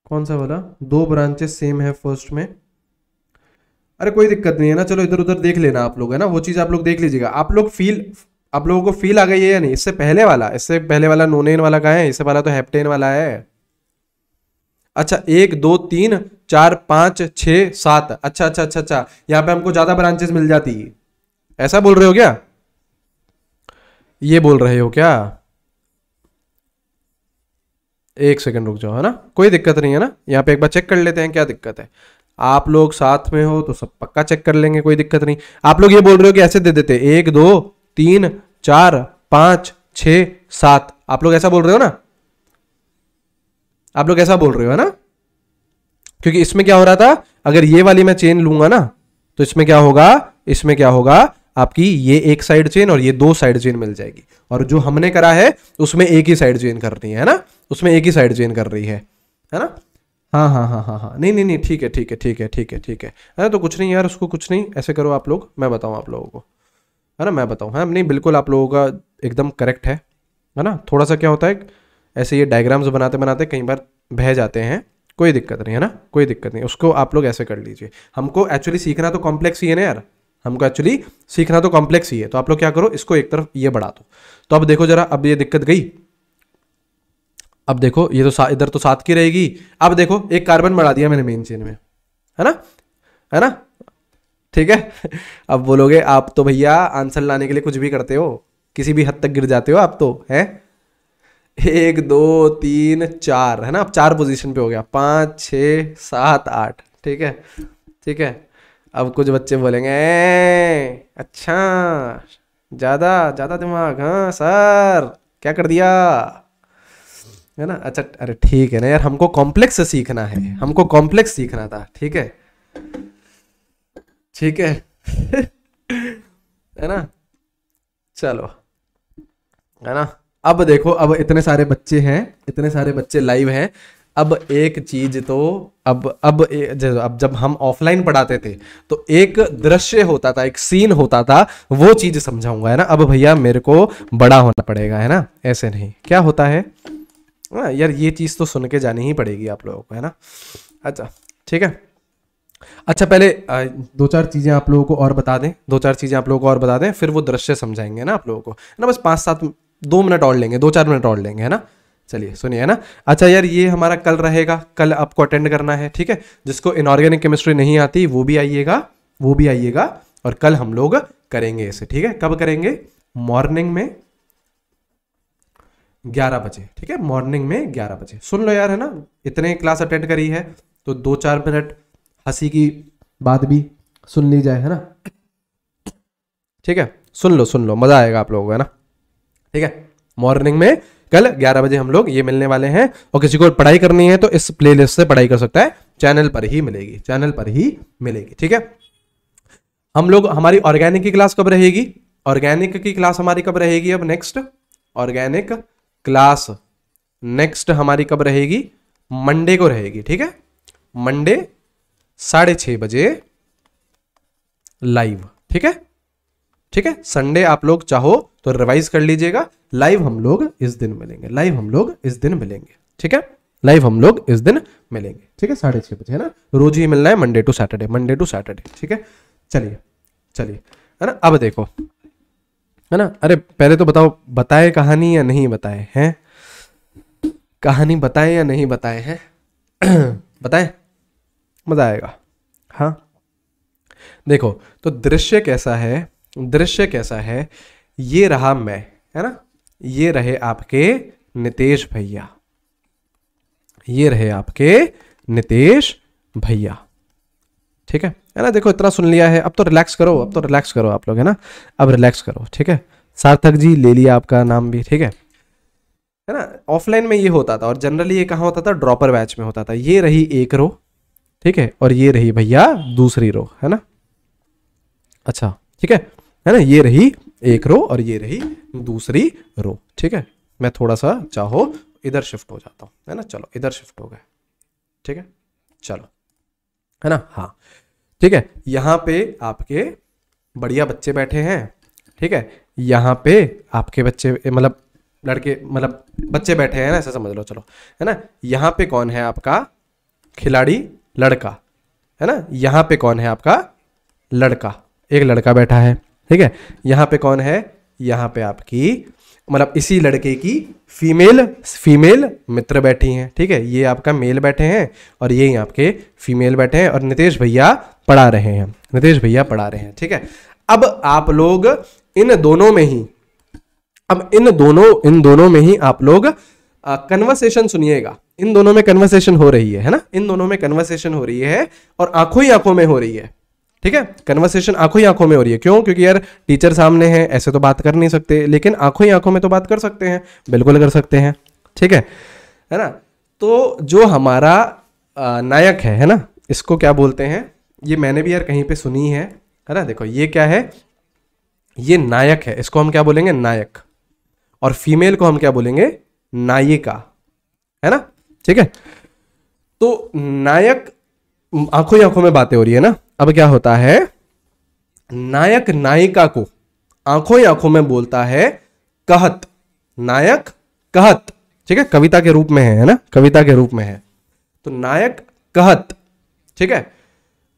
A: कौन सा वाला? दो ब्रांचेस सेम है फ़र्स्ट में। अरे कोई दिक्कत नहीं है ना, चलो इधर उधर देख लेना आप लोग, है ना? वो चीज़ आप लोग देख लीजिएगा। आप लोग फील आप लोगों को फील आ गई है या नहीं? इससे पहले वाला, इससे पहले वाला नोनेन वाला कहा है? इससे पहला तो हेप्टेन वाला है। अच्छा एक, दो, तीन, चार, पाँच, छ, सात। अच्छा अच्छा अच्छा अच्छा। यहाँ पे हमको ज़्यादा ब्रांचेस मिल जाती। ऐसा बोल रहे हो क्या? ये बोल रहे हो क्या? एक सेकंड रुक जाओ, है ना? कोई दिक्कत नहीं है ना? यहाँ पे एक बार चेक कर लेते हैं, क्या दिक्कत है। आप लोग साथ में हो तो सब पक्का चेक कर लेंगे, कोई दिक्कत नहीं। आप लोग ये बोल रहे हो कि ऐसे दे देते, एक, दो, तीन, चार, पाँच छ सात। आप लोग ऐसा बोल रहे हो ना? आप लोग ऐसा बोल रहे हो ना? क्योंकि इसमें क्या हो रहा था, अगर ये वाली मैं चेन लूँगा ना तो इसमें क्या होगा, इसमें क्या होगा, आपकी ये एक साइड चेन और ये दो साइड चेन मिल जाएगी। और जो हमने करा है, उसमें एक ही साइड चेन रही है ना? उसमें एक ही साइड चेन कर रही है है ना? हाँ हाँ हाँ हाँ हाँ। नहीं नहीं नहीं, ठीक है ठीक है ठीक है ठीक है ठीक है। है ना तो कुछ नहीं यार, उसको कुछ नहीं। ऐसे करो आप लोग, मैं बताऊँ आप लोगों को। है ना? मैं बताऊँ हाँ? नहीं, बिल्कुल आप लोगों का एकदम करेक्ट है। है ना? थोड़ा सा क्या होता है, ऐसे ये डायग्राम्स बनाते बनाते कई बार बह जाते हैं। कोई दिक्कत नहीं, है ना? कोई दिक्कत नहीं। उसको आप लोग ऐसे कर लीजिए। हमको एक्चुअली सीखना तो कॉम्प्लेक्स ही है ना यार। हमको एक्चुअली सीखना तो कॉम्प्लेक्स ही है। तो आप लोग क्या करो, इसको एक तरफ़ ये बढ़ा दो। तो अब देखो जरा, अब ये दिक्कत गई। अब देखो, ये तो इधर तो सात की रहेगी। अब देखो, एक कार्बन बढ़ा दिया मैंने मेन चेन में। है ना? है ना? ठीक है? अब बोलोगे, आप तो भैया आंसर लाने के लिए कुछ भी करते हो, किसी भी हद तक गिर जाते हो आप तो है? एक, दो, तीन, चार, है ना? अब चार पोजीशन पे हो गया। पाँच छ सात, आठ। ठीक है? ठीक है? अब कुछ बच्चे बोलेंगे अच्छा ज़्यादा ज़्यादा दिमाग हाँ सर, क्या कर दिया? है ना? अच्छा अरे ठीक है ना यार हमको कॉम्प्लेक्स सीखना है। हमको कॉम्प्लेक्स सीखना था ठीक है? ठीक है? है ना? चलो। है ना? अब देखो अब इतने सारे बच्चे हैं इतने सारे बच्चे लाइव हैं। अब एक चीज़ तो अब अब अब जब हम ऑफलाइन पढ़ाते थे तो एक दृश्य होता था एक सीन होता था वो चीज़ समझाऊँगा है ना? अब भैया मेरे को बड़ा होना पड़ेगा है ना? ऐसे नहीं। क्या होता है? हाँ, यार ये चीज़ तो सुन के जानी ही पड़ेगी आप लोगों को है ना? अच्छा ठीक है। अच्छा पहले दो चार चीज़ें आप लोगों को और बता दें दो चार चीज़ें आप लोगों को और बता दें फिर वो दृश्य समझाएँगे ना आप लोगों को? है ना बस पाँच सात दो मिनट और लेंगे दो चार मिनट और लेंगे है ना? चलिए सुनिए है ना? अच्छा यार ये हमारा कल रहेगा कल आपको अटेंड करना है ठीक है? जिसको इनऑर्गेनिक केमिस्ट्री नहीं आती वो भी आइएगा वो भी आइएगा और कल हम लोग करेंगे इसे ठीक है? कब करेंगे? मॉर्निंग में। ग्यारह बजे, ठीक है? मॉर्निंग में ग्यारह बजे। सुन लो यार, है ना? इतने क्लास अटेंड करी है तो दो चार मिनट हँसी की बात भी सुन ली जाए, है ना? ठीक है? सुन लो सुन लो, मज़ा आएगा आप लोगों को, है ना? ठीक है? मॉर्निंग में कल 11 बजे हम लोग ये मिलने वाले हैं, और किसी को पढ़ाई करनी है तो इस प्लेलिस्ट से पढ़ाई कर सकता है। चैनल पर ही मिलेगी चैनल पर ही मिलेगी, ठीक है? हम लोग, हमारी ऑर्गेनिक की क्लास कब रहेगी? ऑर्गेनिक की क्लास हमारी कब रहेगी अब नेक्स्ट ऑर्गेनिक क्लास नेक्स्ट हमारी कब रहेगी? मंडे को रहेगी, ठीक है? मंडे साढ़े छह बजे लाइव, ठीक है? ठीक है? संडे आप लोग चाहो तो रिवाइज कर लीजिएगा। लाइव हम लोग इस दिन मिलेंगे, लाइव हम लोग इस दिन मिलेंगे, ठीक है? लाइव हम लोग इस दिन मिलेंगे, ठीक है? साढ़े छह बजे, है ना? रोज ही मिलना है, Monday to Saturday, Monday to Saturday, ठीक है? चलिए चलिए, है ना? अब देखो है ना? अरे, पहले तो बताओ, बताए कहानी या नहीं बताए, हैं? कहानी बताए या नहीं बताए, हैं? बताए। मज़ा आएगा। हाँ? देखो तो दृश्य कैसा है? दृश्य कैसा है? ये रहा मैं, है ना? ये रहे आपके नितेश भैया। ये रहे आपके नितेश भैया। ठीक है? है ना? देखो, इतना सुन लिया है। अब तो रिलैक्स करो, अब तो रिलैक्स करो आप लोग, है ना? अब रिलैक्स करो, ठीक है? सार्थक जी, ले लिया आपका नाम भी, ठीक है? है ना? ऑफलाइन में ये होता था और जनरली ये कहाँ होता था? ड्रॉपर बैच में होता था। ये रही एक रो ठीक है? और ये रही भैया दूसरी रो है ना? अच्छा ठीक है? है ना? ये रही एक रो और ये रही दूसरी रो ठीक है? मैं थोड़ा सा चाहो, इधर शिफ्ट हो जाता हूँ, है ना? चलो, इधर शिफ्ट हो गए, ठीक है? चलो, है ना? हाँ। ठीक है, यहाँ पे आपके बढ़िया बच्चे बैठे हैं, ठीक है, यहाँ पे आपके बच्चे मतलब लड़के मतलब बच्चे बैठे हैं ना, ऐसा समझ लो, चलो, है ना, यहाँ पे कौन है आपका खिलाड़ी? लड़का, है ना, यहाँ पे कौन है आपका लड़का? एक लड़का बैठा है, ठीक है, यहाँ पे कौन है? यहाँ पे आपकी मतलब इसी लड़के की फीमेल फीमेल मित्र बैठी हैं, ठीक है? ये आपका मेल बैठे हैं और ये ही आपके फीमेल बैठे हैं और नितेश भैया पढ़ा रहे हैं। नितेश भैया पढ़ा रहे हैं, ठीक है? अब आप लोग इन दोनों में ही, अब इन दोनों इन दोनों में ही आप लोग कन्वर्सेशन सुनिएगा। इन दोनों में कन्वर्सेशन हो रही है है ना? इन दोनों में कन्वर्सेशन हो रही है और आँखों ही आँखों में हो रही है। ठीक है? कन्वर्सेशन आँखों ही आँखों में हो रही है। क्यों? क्योंकि यार टीचर सामने हैं, ऐसे तो बात कर नहीं सकते। लेकिन आँखों ही आँखों में तो बात कर सकते हैं। बिल्कुल कर सकते हैं। ठीक है? है ना? तो जो हमारा नायक है है ना? इसको क्या बोलते हैं? ये मैंने भी यार कहीं पे सुनी है। है ना? देखो, ये क्या है? ये नायक है। इसको हम क्या बोलेंगे? नायक। और फीमेल को हम क्या बोलेंगे? नायिका। है ना? ठीक है? तो नायक, आँखों ही आँखों में बातें हो रही है ना? अब क्या होता है? नायक नायिका को आँखों ही आँखों में बोलता है कहत। नायक कहत। ठीक है? कविता के रूप में है ना? कविता के रूप में है। तो नायक कहत। ठीक है?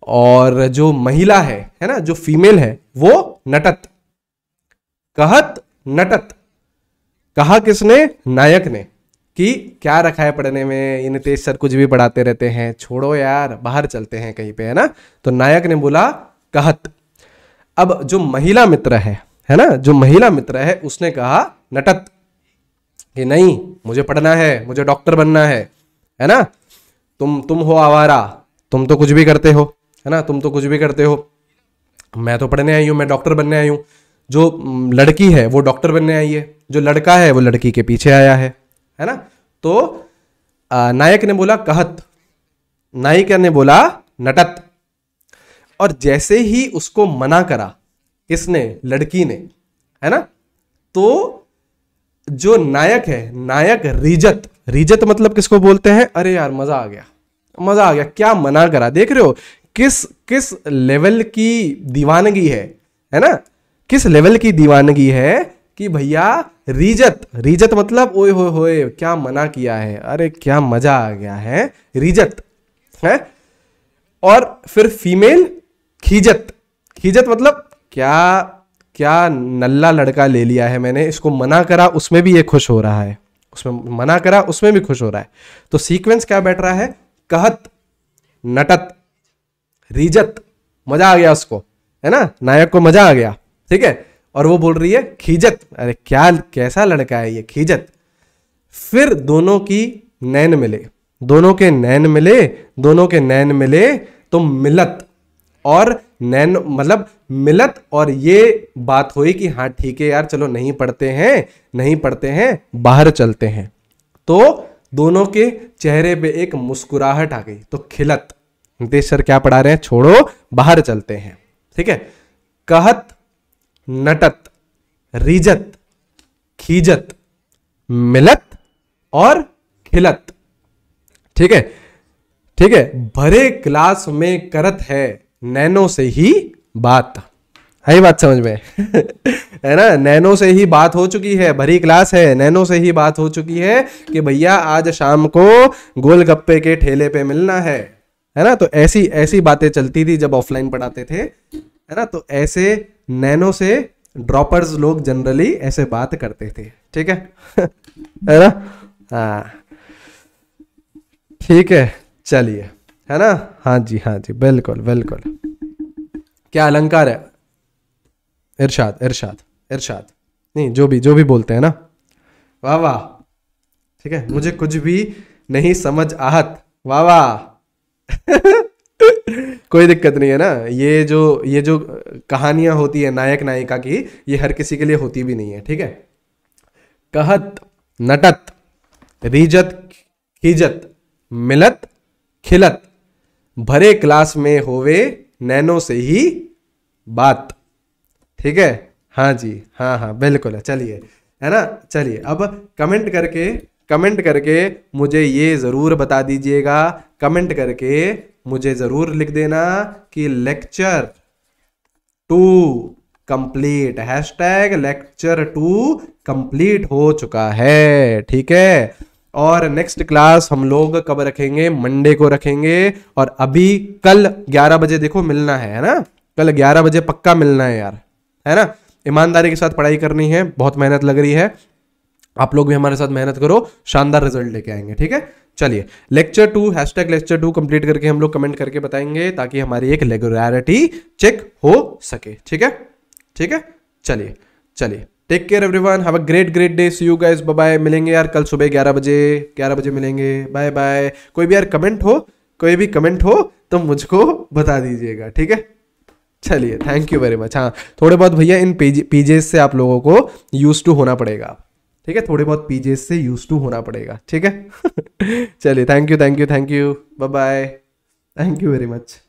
A: और जो महिला है है ना? जो फीमेल है, वो नटत। कहत नटत। कहा किसने? नायक ने। कि क्या रखा है पढ़ने में? ये नितेश सर कुछ भी पढ़ाते रहते हैं। छोड़ो यार, बाहर चलते हैं कहीं पे, है ना? तो नायक ने बोला, कहत। अब जो महिला मित्र है है ना? जो महिला मित्र है, उसने कहा, नटत, कि नहीं, मुझे पढ़ना है, मुझे डॉक्टर बनना है है ना? तुम तुम हो आवारा, तुम तो कुछ भी करते हो, है ना? तुम तो कुछ भी करते हो। मैं तो पढ़ने आई हूँ, मैं डॉक्टर बनने आई हूँ। जो लड़की है, वो डॉक्टर बनने आई है। जो लड़का है, वो लड़की के पीछे आया है। है ना? तो नायक ने बोला कहत, नायिका ने बोला नटत। और जैसे ही उसको मना करा, किसने? लड़की ने, है ना? तो जो नायक है, नायक रिजत रिजत मतलब किसको बोलते हैं? अरे यार, मज़ा आ गया, मज़ा आ गया, क्या मना करा? देख रहे हो, किस किस लेवल की दीवानगी है है ना? किस लेवल की दीवानगी है कि भैया, रिजत रिजत मतलब ओए होए होए, क्या मना किया है? अरे, क्या मज़ा आ गया है, रिजत, है? और फिर फीमेल, खीजत। खीजत मतलब क्या क्या नल्ला लड़का ले लिया है मैंने, इसको मना करा, उसमें भी ये खुश हो रहा है। उसमें, मना करा, उसमें भी खुश हो रहा है। तो सीक्वेंस क्या बैठ रहा है? कहत, नटत, रिजत, मज़ा आ गया उसको, है ना? नायक को मज़ा आ गया, ठीक है? और वो बोल रही है, खीजत। अरे, क्या, कैसा लड़का है ये, खीजत। फिर दोनों की नैन मिले, दोनों के नैन मिले, दोनों के नैन मिले तो मिलत। और नैन मतलब मिलत, और ये बात हुई कि हाँ ठीक है यार, चलो नहीं पढ़ते हैं, नहीं पढ़ते हैं, बाहर चलते हैं। तो दोनों के चेहरे पे एक मुस्कुराहट आ गई तो खिलत। नितेश सर, क्या पढ़ा रहे हैं? छोड़ो, बाहर चलते हैं। ठीक है? कहत नटत, रिजत, खीजत, मिलत और खिलत। ठीक है? ठीक है? भरे क्लास में करत है, नैनो से ही बात। है बात समझ में? है ना? नैनो से ही बात हो चुकी है, भरी क्लास है, नैनो से ही बात हो चुकी है कि भैया, आज शाम को गोलगप्पे के ठेले पे मिलना है। है ना? तो ऐसी ऐसी बातें चलती थी जब ऑफलाइन पढ़ाते थे। है ना? तो ऐसे नैनो से ड्रॉपर्स लोग जनरली ऐसे बात करते थे, ठीक है? है ना? हाँ। ठीक है, चलिए। है ना? हाँ जी हाँ जी, बिल्कुल बिल्कुल। क्या अलंकार है? इरशाद इरशाद इरशाद। नहीं, जो भी जो भी बोलते हैं ना। वाह वाह। ठीक है? मुझे कुछ भी नहीं समझ आहत। वाह वाह। कोई दिक्कत नहीं है ना? ये जो ये जो कहानियाँ होती है नायक नायिका की, ये हर किसी के लिए होती भी नहीं है, ठीक है? कहत, नटत, रीजत, खीजत, मिलत, खिलत, भरे क्लास में होवे नैनो से ही बात। ठीक है? हाँ जी हाँ हाँ बिल्कुल है, चलिए, है ना? चलिए, अब कमेंट करके कमेंट करके मुझे ये ज़रूर बता दीजिएगा, कमेंट करके मुझे ज़रूर लिख देना कि lecture two complete hashtag lecture two complete हो चुका है, ठीक है? और नेक्स्ट क्लास हम लोग कब रखेंगे? मंडे को रखेंगे। और अभी कल 11 बजे देखो मिलना है है ना? कल 11 बजे पक्का मिलना है यार, है ना? ईमानदारी के साथ पढ़ाई करनी है, बहुत मेहनत लग रही है। आप लोग भी हमारे साथ मेहनत करो, शानदार रिज़ल्ट लेके आएँगे, ठीक है? चलिए lecture two hashtag lecture two complete करके हम लोग कमेंट करके बताएँगे ताकि हमारी एक रेगुलरिटी चेक हो सके। ठीक है? ठीक है? चलिए चलिए। Take care everyone have a great great day see you guys bye bye मिलेंगे यार कल सुबह 11 बजे। 11 बजे मिलेंगे। बाय बाय कोई भी यार कमेंट हो, कोई भी कमेंट हो तो मुझको बता दीजिएगा। ठीक है? चलिए थैंक यू वेरी मच हाँ थोड़े बहुत भैया इन पीजेस से आप लोगों को यूज़ टू होना पड़ेगा। ठीक है? थोड़े बहुत पीजे से यूज़ टू होना पड़ेगा, ठीक है? चलिए thank you thank you thank you bye bye thank you very much